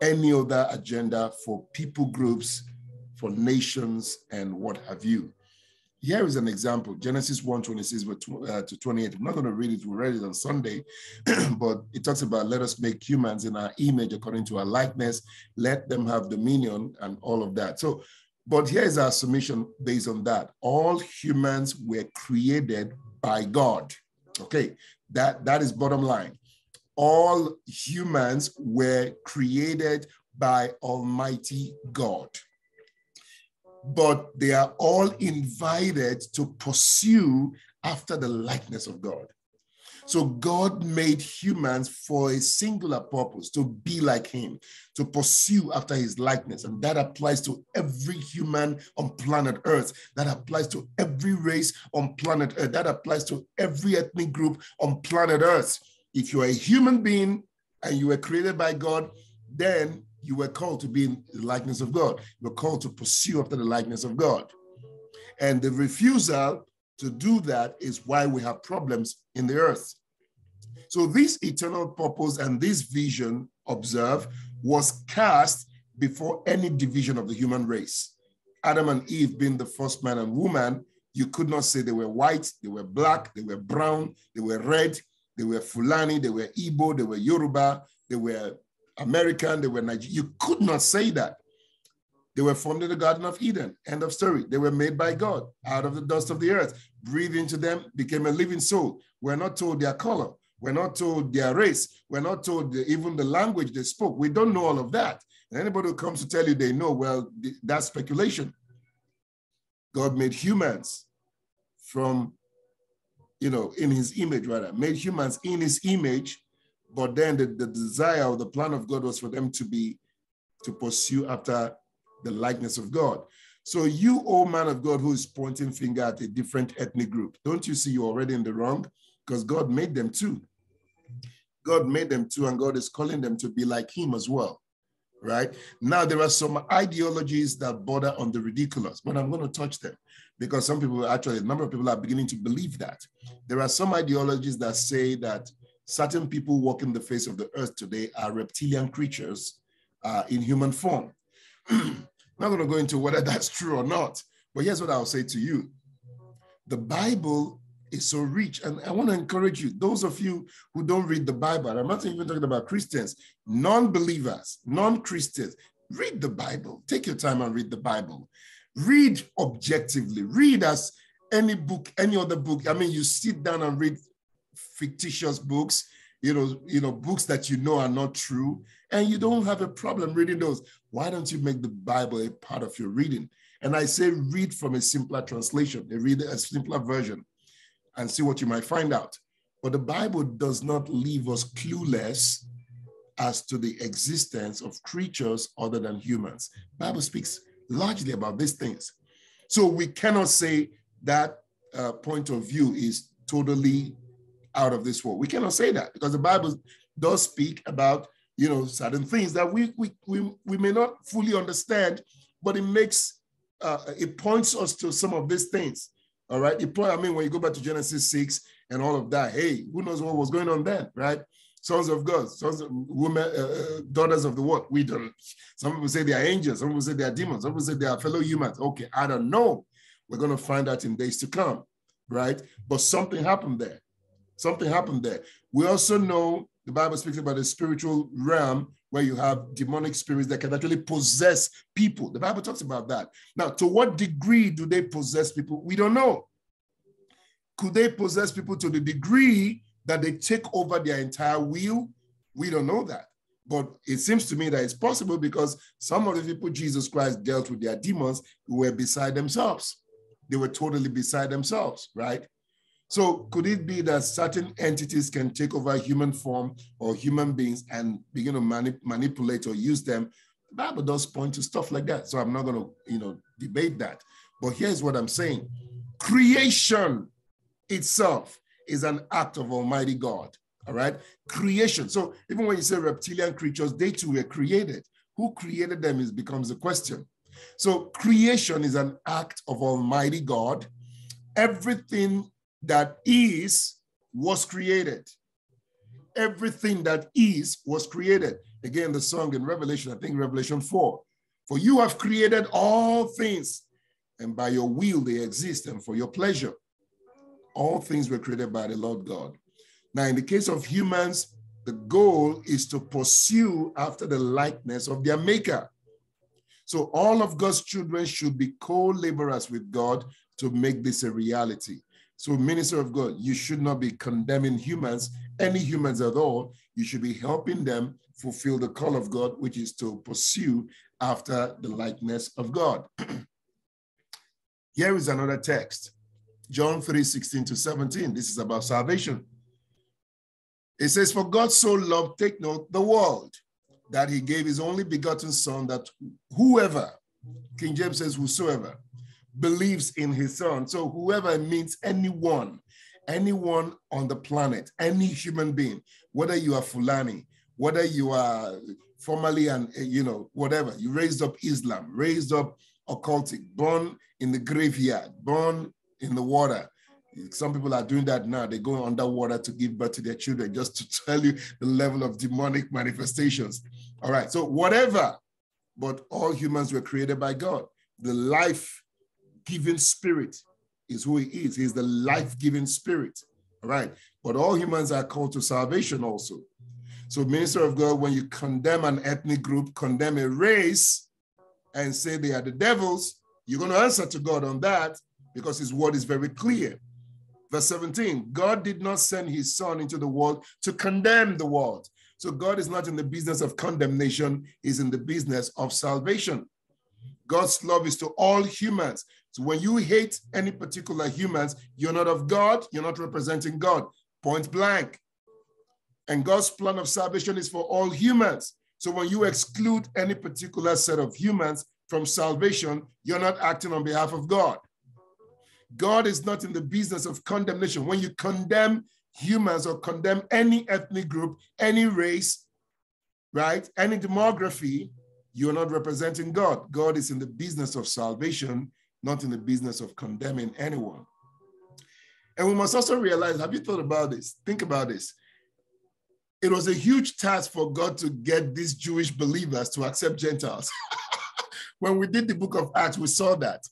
any other agenda for people groups for nations and what have you. Here is an example, Genesis 1, 26 uh, to 28. I'm not going to read it, we read it on Sunday, but it talks about let us make humans in our image according to our likeness, let them have dominion and all of that. So, but here's our submission based on that. All humans were created by God. Okay, that, that is bottom line. All humans were created by Almighty God but they are all invited to pursue after the likeness of God. So God made humans for a singular purpose to be like him, to pursue after his likeness. And that applies to every human on planet Earth. That applies to every race on planet Earth. That applies to every ethnic group on planet Earth. If you're a human being and you were created by God, then you were called to be in the likeness of God. You were called to pursue after the likeness of God. And the refusal to do that is why we have problems in the earth. So this eternal purpose and this vision, observe, was cast before any division of the human race. Adam and Eve being the first man and woman, you could not say they were white, they were black, they were brown, they were red, they were Fulani, they were Igbo, they were Yoruba, they were American, they were Nigerian. You could not say that. They were formed in the Garden of Eden. End of story. They were made by God out of the dust of the earth. Breathed into them, became a living soul. We're not told their color. We're not told their race. We're not told the, even the language they spoke. We don't know all of that. And anybody who comes to tell you they know, well, that's speculation. God made humans from, you know, in his image, rather, made humans in his image but then the, the desire or the plan of God was for them to be, to pursue after the likeness of God. So you, old man of God, who is pointing finger at a different ethnic group, don't you see you're already in the wrong? Because God made them too. God made them too, and God is calling them to be like him as well. Right now, there are some ideologies that border on the ridiculous, but I'm going to touch them because some people actually, a number of people are beginning to believe that. There are some ideologies that say that certain people walking the face of the earth today are reptilian creatures uh, in human form. Not going to go into whether that's true or not, but here's what I'll say to you. The Bible is so rich, and I want to encourage you, those of you who don't read the Bible, I'm not even talking about Christians, non believers, non Christians, read the Bible. Take your time and read the Bible. Read objectively, read as any book, any other book. I mean, you sit down and read fictitious books, you know, you know, books that you know are not true, and you don't have a problem reading those. Why don't you make the Bible a part of your reading? And I say read from a simpler translation, read a simpler version and see what you might find out. But the Bible does not leave us clueless as to the existence of creatures other than humans. Bible speaks largely about these things. So we cannot say that uh, point of view is totally out of this world. We cannot say that because the Bible does speak about you know certain things that we we we, we may not fully understand, but it makes uh, it points us to some of these things. All right. It point, I mean, when you go back to Genesis 6 and all of that, hey, who knows what was going on then, right? Sons of God, sons of women, uh, uh daughters of the world. We don't. Some people say they are angels. Some people say they are demons. Some people say they are fellow humans. Okay, I don't know. We're going to find out in days to come, right? But something happened there. Something happened there. We also know the Bible speaks about a spiritual realm where you have demonic spirits that can actually possess people. The Bible talks about that. Now, to what degree do they possess people? We don't know. Could they possess people to the degree that they take over their entire will? We don't know that. But it seems to me that it's possible because some of the people Jesus Christ dealt with their demons were beside themselves. They were totally beside themselves, right? So could it be that certain entities can take over human form or human beings and begin to mani- manipulate or use them? The Bible does point to stuff like that. So I'm not going to, you know, debate that. But here's what I'm saying. Creation itself is an act of Almighty God. All right. Creation. So even when you say reptilian creatures, they too were created. Who created them is becomes a question. So creation is an act of Almighty God. Everything that is was created. Everything that is was created. Again, the song in Revelation, I think Revelation 4. For you have created all things, and by your will they exist, and for your pleasure. All things were created by the Lord God. Now, in the case of humans, the goal is to pursue after the likeness of their maker. So all of God's children should be co-laborers with God to make this a reality. So, minister of God, you should not be condemning humans, any humans at all. You should be helping them fulfill the call of God, which is to pursue after the likeness of God. Here is another text John 3 16 to 17. This is about salvation. It says, For God so loved, take note, the world, that he gave his only begotten Son, that whoever, King James says, whosoever, believes in his son. So whoever means anyone, anyone on the planet, any human being, whether you are Fulani, whether you are formerly and you know whatever, you raised up Islam, raised up occultic, born in the graveyard, born in the water. Some people are doing that now. They go underwater to give birth to their children, just to tell you the level of demonic manifestations. All right, so whatever, but all humans were created by God. The life giving spirit is who he is. He's the life giving spirit. All right. But all humans are called to salvation also. So, minister of God, when you condemn an ethnic group, condemn a race, and say they are the devils, you're going to answer to God on that because his word is very clear. Verse 17 God did not send his son into the world to condemn the world. So, God is not in the business of condemnation, he's in the business of salvation. God's love is to all humans. So when you hate any particular humans, you're not of God, you're not representing God, point blank. And God's plan of salvation is for all humans. So when you exclude any particular set of humans from salvation, you're not acting on behalf of God. God is not in the business of condemnation. When you condemn humans or condemn any ethnic group, any race, right, any demography, you're not representing God. God is in the business of salvation, not in the business of condemning anyone. And we must also realize have you thought about this? Think about this. It was a huge task for God to get these Jewish believers to accept Gentiles. when we did the book of Acts, we saw that.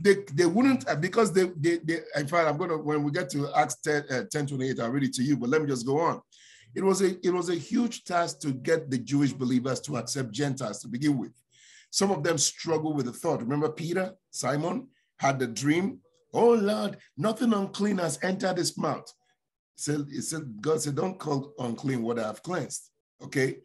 They, they wouldn't, because they, they, they, in fact, I'm going to, when we get to Acts 10, uh, 10 28, I'll read it to you, but let me just go on. It was a it was a huge task to get the Jewish believers to accept Gentiles to begin with. Some of them struggle with the thought. Remember Peter, Simon had the dream. Oh Lord, nothing unclean has entered his mouth. He said, God said, Don't call unclean what I have cleansed. Okay.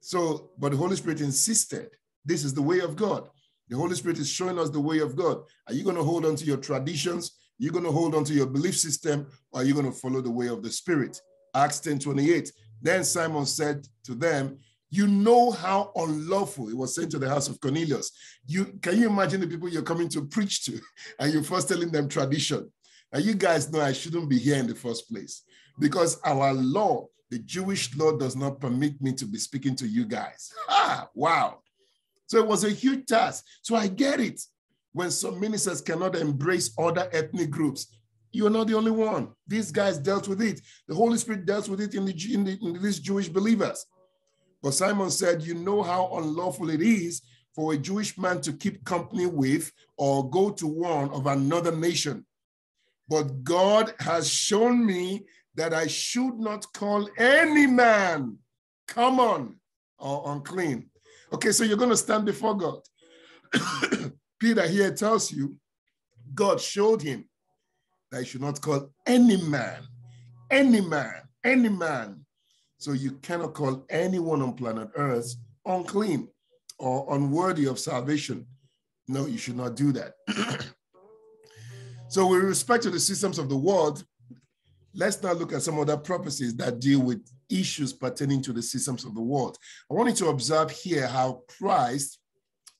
So, but the Holy Spirit insisted, this is the way of God. The Holy Spirit is showing us the way of God. Are you going to hold on to your traditions? You're going to hold on to your belief system? Or are you going to follow the way of the Spirit? Acts 10 28. Then Simon said to them, You know how unlawful, it was saying to the house of Cornelius. You can you imagine the people you're coming to preach to, and you're first telling them tradition? And you guys know I shouldn't be here in the first place because our law, the Jewish law, does not permit me to be speaking to you guys. Ah, wow. So it was a huge task. So I get it. When some ministers cannot embrace other ethnic groups, you're not the only one. These guys dealt with it. The Holy Spirit dealt with it in, the, in, the, in these Jewish believers. But Simon said, You know how unlawful it is for a Jewish man to keep company with or go to one of another nation. But God has shown me that I should not call any man common or unclean. Okay, so you're going to stand before God. Peter here tells you God showed him that he should not call any man, any man, any man. So you cannot call anyone on planet Earth unclean or unworthy of salvation. No, you should not do that. so, with respect to the systems of the world, let's now look at some other prophecies that deal with issues pertaining to the systems of the world. I want you to observe here how Christ,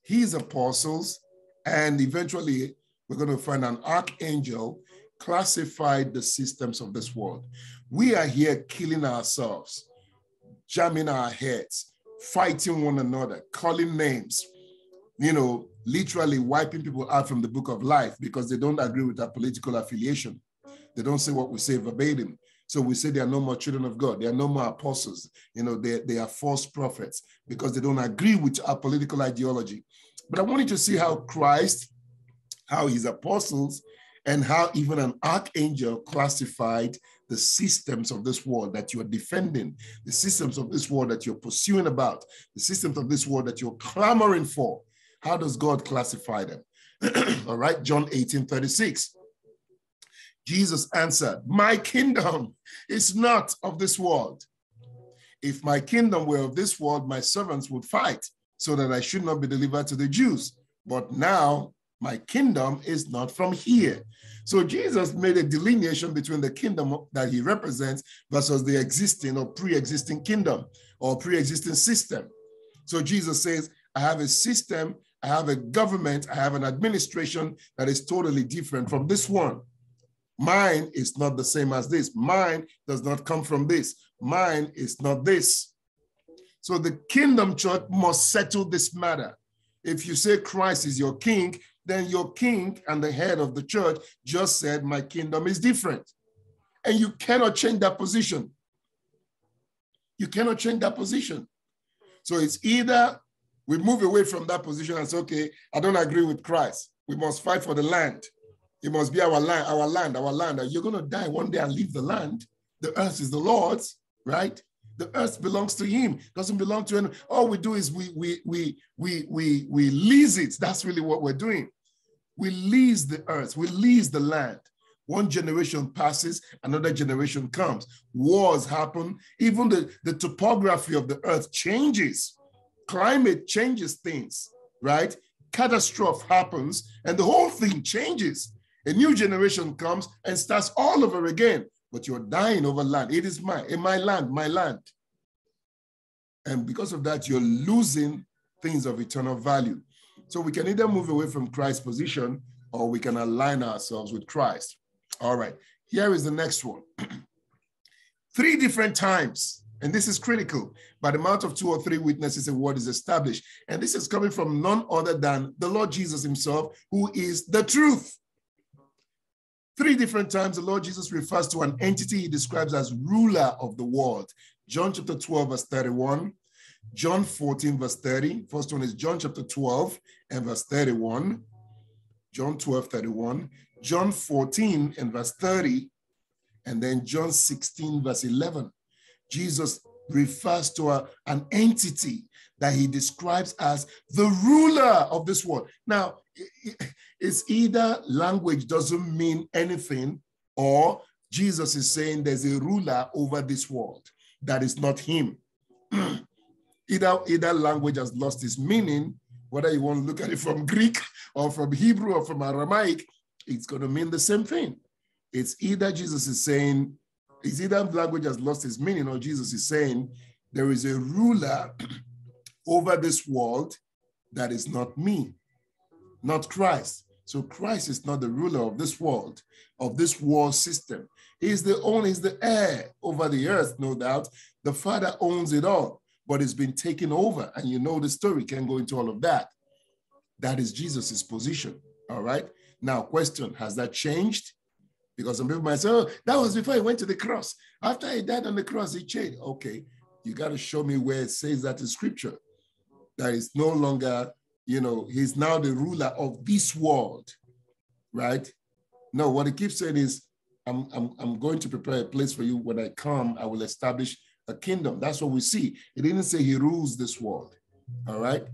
his apostles, and eventually we're going to find an archangel classified the systems of this world. We are here killing ourselves, jamming our heads, fighting one another, calling names, you know, literally wiping people out from the book of life because they don't agree with our political affiliation. They don't say what we say verbatim. So we say they are no more children of God. They are no more apostles. You know, they, they are false prophets because they don't agree with our political ideology. But I wanted to see how Christ, how his apostles, and how even an archangel classified the systems of this world that you are defending, the systems of this world that you're pursuing about, the systems of this world that you're clamoring for. How does God classify them? All right, John 18 36. Jesus answered, My kingdom is not of this world. If my kingdom were of this world, my servants would fight so that I should not be delivered to the Jews. But now my kingdom is not from here. So Jesus made a delineation between the kingdom that he represents versus the existing or pre existing kingdom or pre existing system. So Jesus says, I have a system, I have a government, I have an administration that is totally different from this one. Mine is not the same as this. Mine does not come from this. Mine is not this. So the kingdom church must settle this matter. If you say Christ is your king, then your king and the head of the church just said, My kingdom is different. And you cannot change that position. You cannot change that position. So it's either we move away from that position and say, okay, I don't agree with Christ. We must fight for the land. It must be our land, our land, our land. You're going to die one day and leave the land. The earth is the Lord's, right? The earth belongs to him, doesn't belong to anyone. All we do is we we we we we we lease it. That's really what we're doing. We lease the earth, we lease the land. One generation passes, another generation comes. Wars happen. Even the, the topography of the earth changes. Climate changes things, right? Catastrophe happens, and the whole thing changes. A new generation comes and starts all over again but you're dying over land. It is my, in my land, my land. And because of that, you're losing things of eternal value. So we can either move away from Christ's position or we can align ourselves with Christ. All right, here is the next one. three different times, and this is critical. By the mouth of two or three witnesses, a word is established. And this is coming from none other than the Lord Jesus himself, who is the truth. Three different times, the Lord Jesus refers to an entity he describes as ruler of the world. John chapter 12, verse 31, John 14, verse 30. First one is John chapter 12 and verse 31. John 12, 31. John 14 and verse 30. And then John 16, verse 11. Jesus refers to a, an entity that he describes as the ruler of this world. Now, it's either language doesn't mean anything or Jesus is saying there's a ruler over this world that is not him. either, either language has lost its meaning whether you want to look at it from Greek or from Hebrew or from Aramaic, it's going to mean the same thing. It's either Jesus is saying, it's either language has lost its meaning, or Jesus is saying, there is a ruler over this world that is not me, not Christ. So Christ is not the ruler of this world, of this world system. He's the owner, he's the heir over the earth, no doubt. The Father owns it all, but it's been taken over. And you know the story, can't go into all of that. That is Jesus's position. All right. Now, question Has that changed? Because some people might say, oh, that was before he went to the cross. After he died on the cross, he changed. Okay, you got to show me where it says that in scripture. That is no longer, you know, he's now the ruler of this world, right? No, what he keeps saying is, I'm, I'm, I'm going to prepare a place for you. When I come, I will establish a kingdom. That's what we see. He didn't say he rules this world. All right.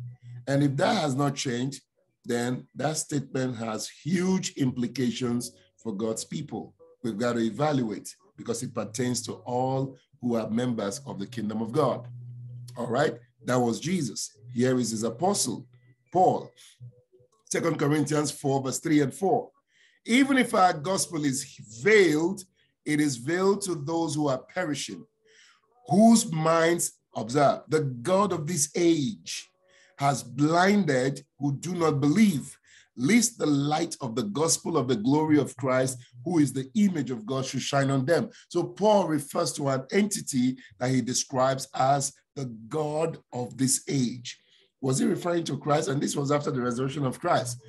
And if that has not changed, then that statement has huge implications for God's people. We've got to evaluate because it pertains to all who are members of the kingdom of God. All right. That was Jesus. Here is his apostle, Paul. Second Corinthians 4, verse 3 and 4. Even if our gospel is veiled, it is veiled to those who are perishing, whose minds, observe, the God of this age has blinded who do not believe, lest the light of the gospel of the glory of Christ, who is the image of God, should shine on them. So Paul refers to an entity that he describes as the God of this age. Was he referring to Christ? And this was after the resurrection of Christ.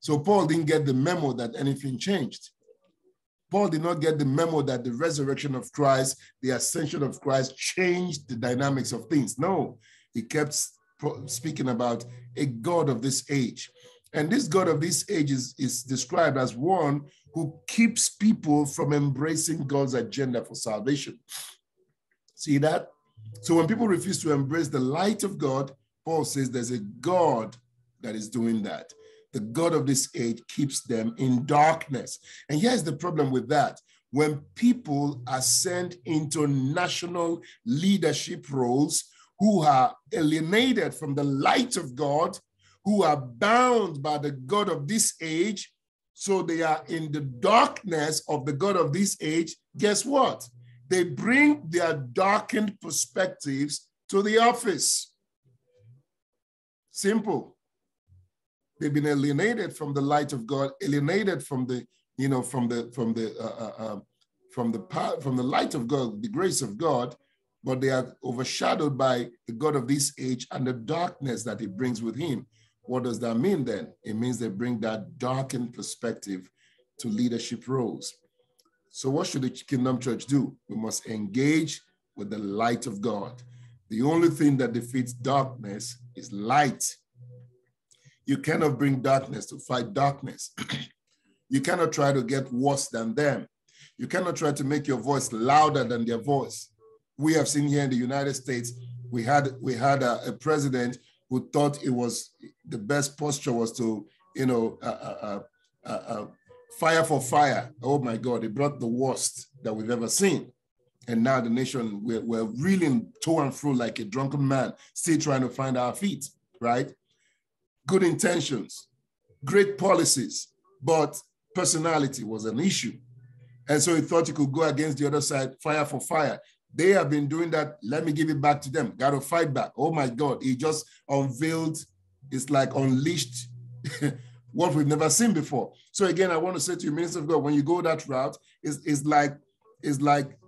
So Paul didn't get the memo that anything changed. Paul did not get the memo that the resurrection of Christ, the ascension of Christ changed the dynamics of things. No, he kept speaking about a God of this age. And this God of this age is, is described as one who keeps people from embracing God's agenda for salvation. See that? So when people refuse to embrace the light of God, Paul says there's a God that is doing that the God of this age keeps them in darkness. And here's the problem with that. When people are sent into national leadership roles who are alienated from the light of God, who are bound by the God of this age, so they are in the darkness of the God of this age, guess what? They bring their darkened perspectives to the office. Simple. They've been alienated from the light of God, alienated from the, you know, from the from the uh, uh, um, from the from the light of God, the grace of God, but they are overshadowed by the God of this age and the darkness that He brings with Him. What does that mean then? It means they bring that darkened perspective to leadership roles. So, what should the Kingdom Church do? We must engage with the light of God. The only thing that defeats darkness is light. You cannot bring darkness to fight darkness. you cannot try to get worse than them. You cannot try to make your voice louder than their voice. We have seen here in the United States, we had we had a, a president who thought it was the best posture was to, you know, uh, uh, uh, fire for fire. Oh my God, it brought the worst that we've ever seen. And now the nation, we're, we're reeling to and fro like a drunken man, still trying to find our feet, right? good intentions, great policies, but personality was an issue. And so he thought he could go against the other side, fire for fire. They have been doing that. Let me give it back to them. Got to fight back. Oh my God. He just unveiled, it's like unleashed what we've never seen before. So again, I want to say to you, Minister of God, when you go that route, it's, it's like, it's like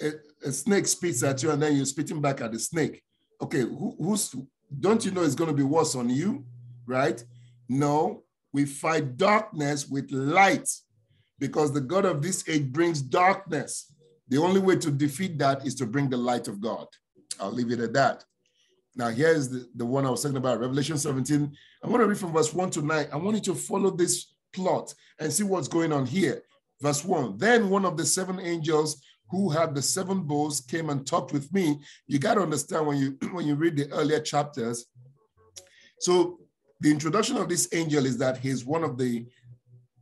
a, a snake spits at you and then you're spitting back at the snake. Okay, who, who's, don't you know it's going to be worse on you? right? No, we fight darkness with light because the God of this age brings darkness. The only way to defeat that is to bring the light of God. I'll leave it at that. Now, here's the, the one I was talking about, Revelation 17. I want to read from verse 1 to 9. I want you to follow this plot and see what's going on here. Verse 1 Then one of the seven angels who had the seven bowls came and talked with me. You got to understand when you when you read the earlier chapters. So the introduction of this angel is that he's one of the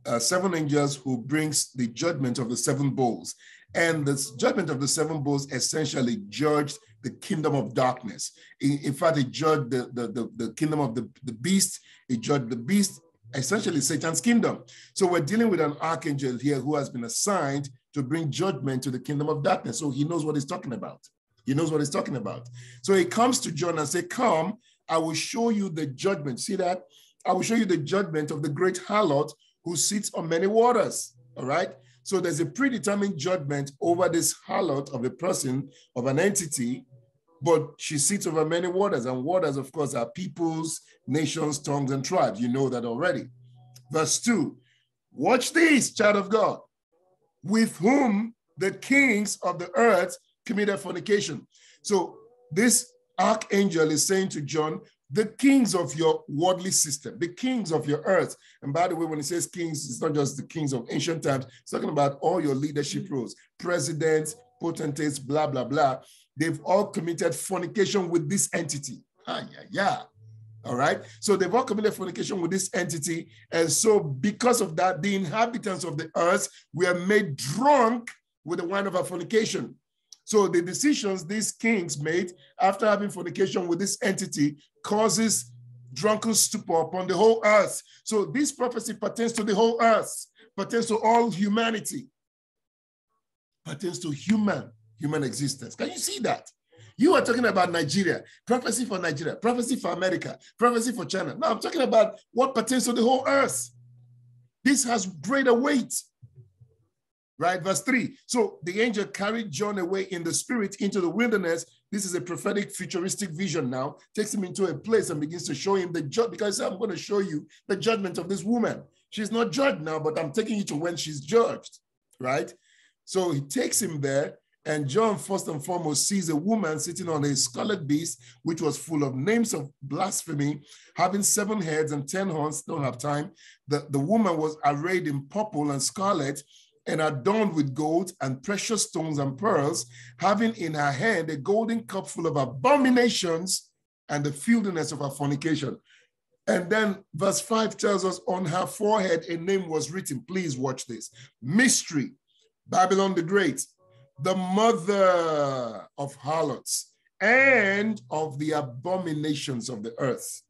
uh, seven angels who brings the judgment of the seven bowls. And the judgment of the seven bowls essentially judged the kingdom of darkness. In, in fact, it judged the, the, the, the, kingdom of the, the beast. It judged the beast, essentially Satan's kingdom. So we're dealing with an archangel here who has been assigned to bring judgment to the kingdom of darkness. So he knows what he's talking about. He knows what he's talking about. So he comes to John and say, come, I will show you the judgment. See that? I will show you the judgment of the great harlot who sits on many waters. All right. So there's a predetermined judgment over this harlot of a person, of an entity, but she sits over many waters. And waters, of course, are peoples, nations, tongues, and tribes. You know that already. Verse 2 Watch this, child of God, with whom the kings of the earth committed fornication. So this archangel is saying to John, the kings of your worldly system, the kings of your earth. And by the way, when it says kings, it's not just the kings of ancient times, it's talking about all your leadership roles, presidents, potentates, blah, blah, blah. They've all committed fornication with this entity. Ah, yeah, yeah. All right. So they've all committed fornication with this entity. And so, because of that, the inhabitants of the earth were made drunk with the wine of our fornication. So the decisions these kings made after having fornication with this entity causes drunken stupor upon the whole earth. So this prophecy pertains to the whole earth, pertains to all humanity, pertains to human human existence. Can you see that? You are talking about Nigeria, prophecy for Nigeria, prophecy for America, prophecy for China. Now I'm talking about what pertains to the whole earth. This has greater weight right? Verse 3. So the angel carried John away in the spirit into the wilderness. This is a prophetic, futuristic vision now. Takes him into a place and begins to show him the judge because I'm going to show you the judgment of this woman. She's not judged now, but I'm taking you to when she's judged, right? So he takes him there. And John, first and foremost, sees a woman sitting on a scarlet beast, which was full of names of blasphemy, having seven heads and ten horns. Don't have time. The, the woman was arrayed in purple and scarlet, and adorned with gold and precious stones and pearls, having in her hand a golden cup full of abominations and the filthiness of her fornication. And then verse 5 tells us on her forehead a name was written. Please watch this. Mystery, Babylon the Great, the mother of harlots and of the abominations of the earth.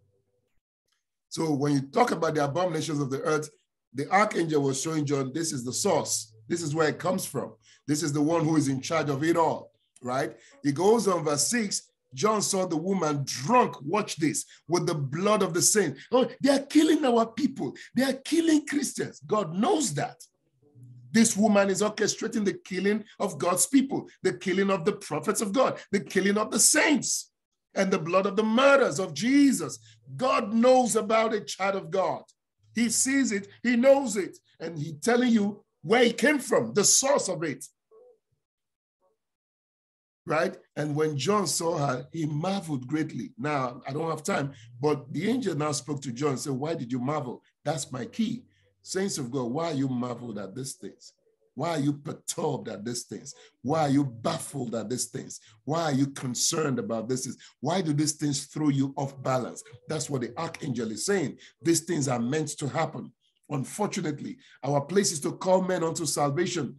So when you talk about the abominations of the earth, the archangel was showing John, this is the source. This is where it comes from. This is the one who is in charge of it all, right? He goes on verse 6. John saw the woman drunk, watch this, with the blood of the saints. Oh, they are killing our people. They are killing Christians. God knows that. This woman is orchestrating the killing of God's people, the killing of the prophets of God, the killing of the saints, and the blood of the murders of Jesus. God knows about a child of God. He sees it, he knows it, and he's telling you where it came from, the source of it. Right? And when John saw her, he marveled greatly. Now, I don't have time, but the angel now spoke to John and said, Why did you marvel? That's my key. Saints of God, why you marveled at these things? Why are you perturbed at these things? Why are you baffled at these things? Why are you concerned about this? Why do these things throw you off balance? That's what the archangel is saying. These things are meant to happen. Unfortunately, our place is to call men unto salvation,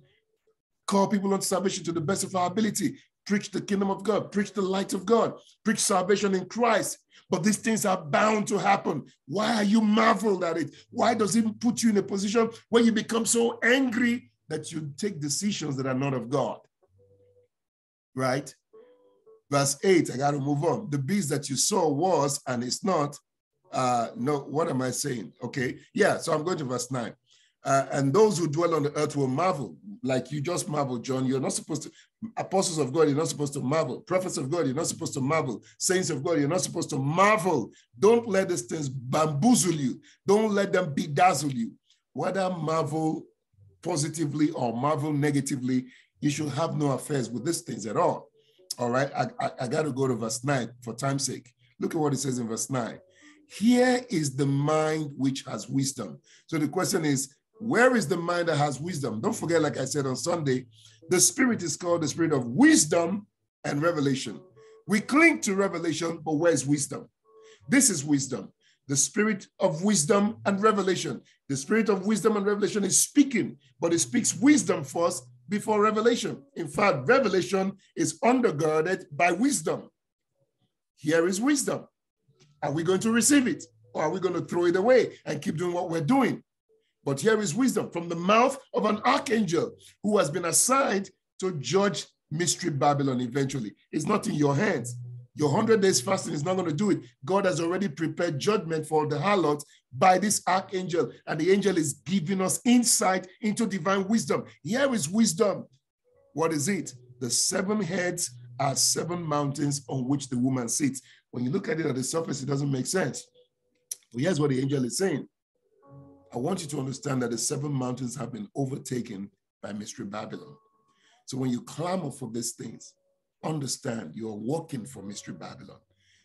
call people unto salvation to the best of our ability, preach the kingdom of God, preach the light of God, preach salvation in Christ. But these things are bound to happen. Why are you marveled at it? Why does it put you in a position where you become so angry that you take decisions that are not of God. Right? Verse 8, I got to move on. The beast that you saw was and is not. Uh, no, what am I saying? Okay. Yeah, so I'm going to verse 9. Uh, and those who dwell on the earth will marvel, like you just marvel, John. You're not supposed to, apostles of God, you're not supposed to marvel. Prophets of God, you're not supposed to marvel. Saints of God, you're not supposed to marvel. Don't let these things bamboozle you. Don't let them bedazzle you. Whether marvel positively or marvel negatively, you should have no affairs with these things at all. All right, I, I, I got to go to verse 9 for time's sake. Look at what it says in verse 9. Here is the mind which has wisdom. So the question is, where is the mind that has wisdom? Don't forget, like I said on Sunday, the spirit is called the spirit of wisdom and revelation. We cling to revelation, but where's wisdom? This is wisdom the spirit of wisdom and revelation. The spirit of wisdom and revelation is speaking, but it speaks wisdom first before revelation. In fact, revelation is undergirded by wisdom. Here is wisdom. Are we going to receive it? Or are we going to throw it away and keep doing what we're doing? But here is wisdom from the mouth of an archangel who has been assigned to judge mystery Babylon eventually. It's not in your hands. Your 100 days fasting is not going to do it. God has already prepared judgment for the harlots by this archangel, and the angel is giving us insight into divine wisdom. Here is wisdom. What is it? The seven heads are seven mountains on which the woman sits. When you look at it at the surface, it doesn't make sense. But here's what the angel is saying I want you to understand that the seven mountains have been overtaken by Mystery Babylon. So when you clamor for these things, understand you are working for Mystery Babylon.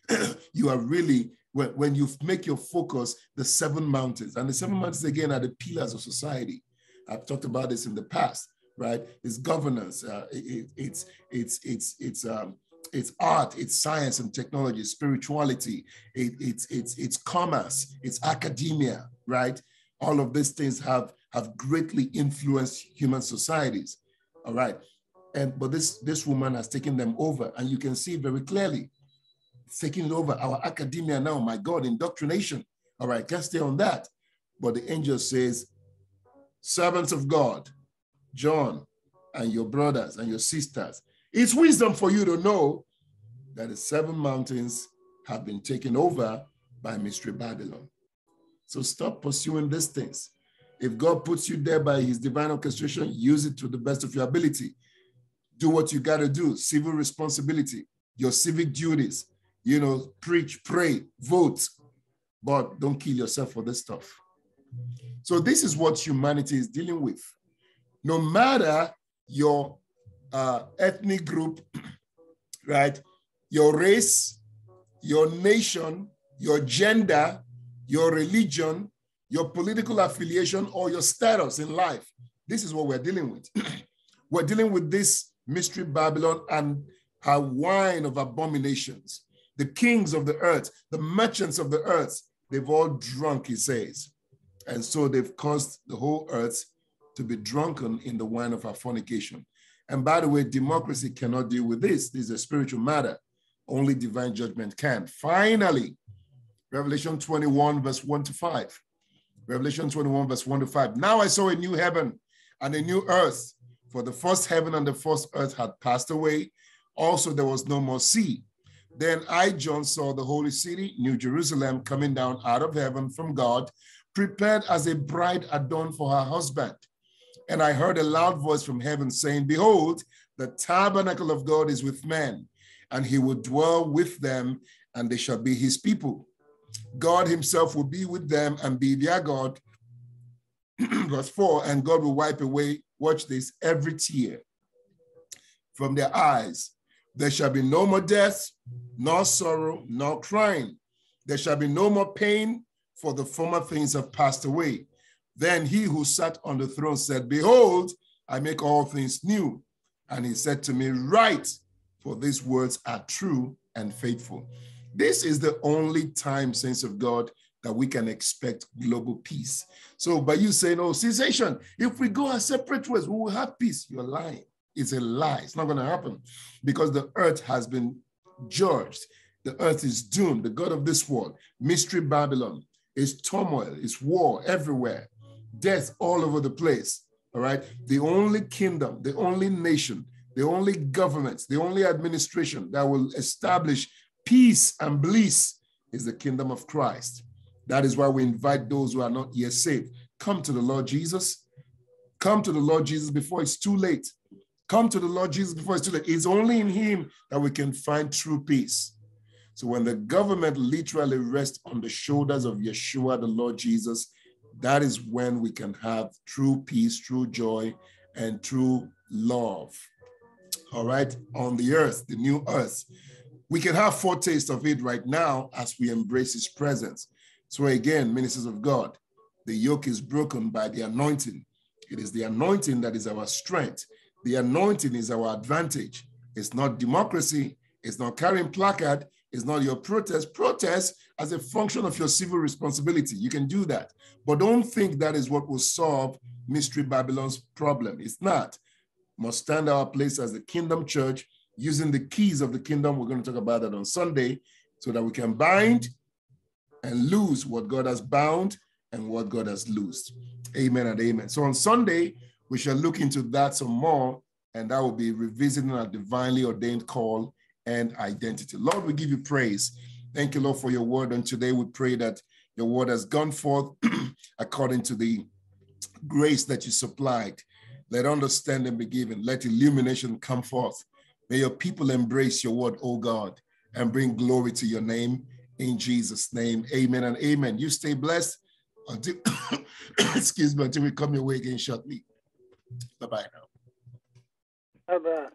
you are really, when, when you make your focus the seven mountains, and the seven mountains again are the pillars of society. I've talked about this in the past, right? It's governance, uh, it, it's, it's, it's, it's, um, it's art, it's science and technology, spirituality, it, it's, it's, it's commerce, it's academia, right? All of these things have, have greatly influenced human societies. All right. And but this this woman has taken them over, and you can see very clearly, taking over our academia now. My God, indoctrination. All right, can't stay on that. But the angel says, servants of God, John, and your brothers and your sisters, it's wisdom for you to know that the seven mountains have been taken over by Mystery Babylon. So stop pursuing these things. If God puts you there by his divine orchestration, use it to the best of your ability do what you got to do, civil responsibility, your civic duties, you know, preach, pray, vote, but don't kill yourself for this stuff. So, this is what humanity is dealing with. No matter your uh, ethnic group, right, your race, your nation, your gender, your religion, your political affiliation, or your status in life, this is what we're dealing with. we're dealing with this Mystery Babylon, and her wine of abominations. The kings of the earth, the merchants of the earth, they've all drunk, he says. And so they've caused the whole earth to be drunken in the wine of her fornication. And by the way, democracy cannot deal with this. This is a spiritual matter. Only divine judgment can. Finally, Revelation 21, verse 1 to 5. Revelation 21, verse 1 to 5. Now I saw a new heaven and a new earth, for the first heaven and the first earth had passed away. Also, there was no more sea. Then I, John, saw the holy city, New Jerusalem, coming down out of heaven from God, prepared as a bride adorned for her husband. And I heard a loud voice from heaven saying, Behold, the tabernacle of God is with men, and he will dwell with them, and they shall be his people. God himself will be with them and be their God. Verse 4 And God will wipe away watch this, every tear from their eyes. There shall be no more death, nor sorrow, nor crying. There shall be no more pain, for the former things have passed away. Then he who sat on the throne said, Behold, I make all things new. And he said to me, Write, for these words are true and faithful. This is the only time, saints of God, that we can expect global peace. So by you saying, oh, cessation, if we go our separate ways, we will have peace. You're lying. It's a lie. It's not going to happen because the earth has been judged. The earth is doomed. The God of this world, mystery Babylon, is turmoil, is war everywhere, death all over the place. All right. The only kingdom, the only nation, the only government, the only administration that will establish peace and bliss is the kingdom of Christ. That is why we invite those who are not yet saved. Come to the Lord Jesus. Come to the Lord Jesus before it's too late. Come to the Lord Jesus before it's too late. It's only in Him that we can find true peace. So when the government literally rests on the shoulders of Yeshua, the Lord Jesus, that is when we can have true peace, true joy, and true love. All right, on the earth, the new earth. We can have foretaste of it right now as we embrace His presence. So again, ministers of God, the yoke is broken by the anointing. It is the anointing that is our strength. The anointing is our advantage. It's not democracy. It's not carrying placard. It's not your protest. Protest as a function of your civil responsibility. You can do that. But don't think that is what will solve Mystery Babylon's problem. It's not. must stand our place as the kingdom church using the keys of the kingdom. We're going to talk about that on Sunday so that we can bind and lose what God has bound and what God has loosed. Amen and amen. So on Sunday, we shall look into that some more, and that will be revisiting our divinely ordained call and identity. Lord, we give you praise. Thank you, Lord, for your word. And today we pray that your word has gone forth according to the grace that you supplied. Let understanding be given. Let illumination come forth. May your people embrace your word, O God, and bring glory to your name in Jesus' name. Amen and amen. You stay blessed until, excuse me, until we come your way again shortly. Bye bye now. Bye bye.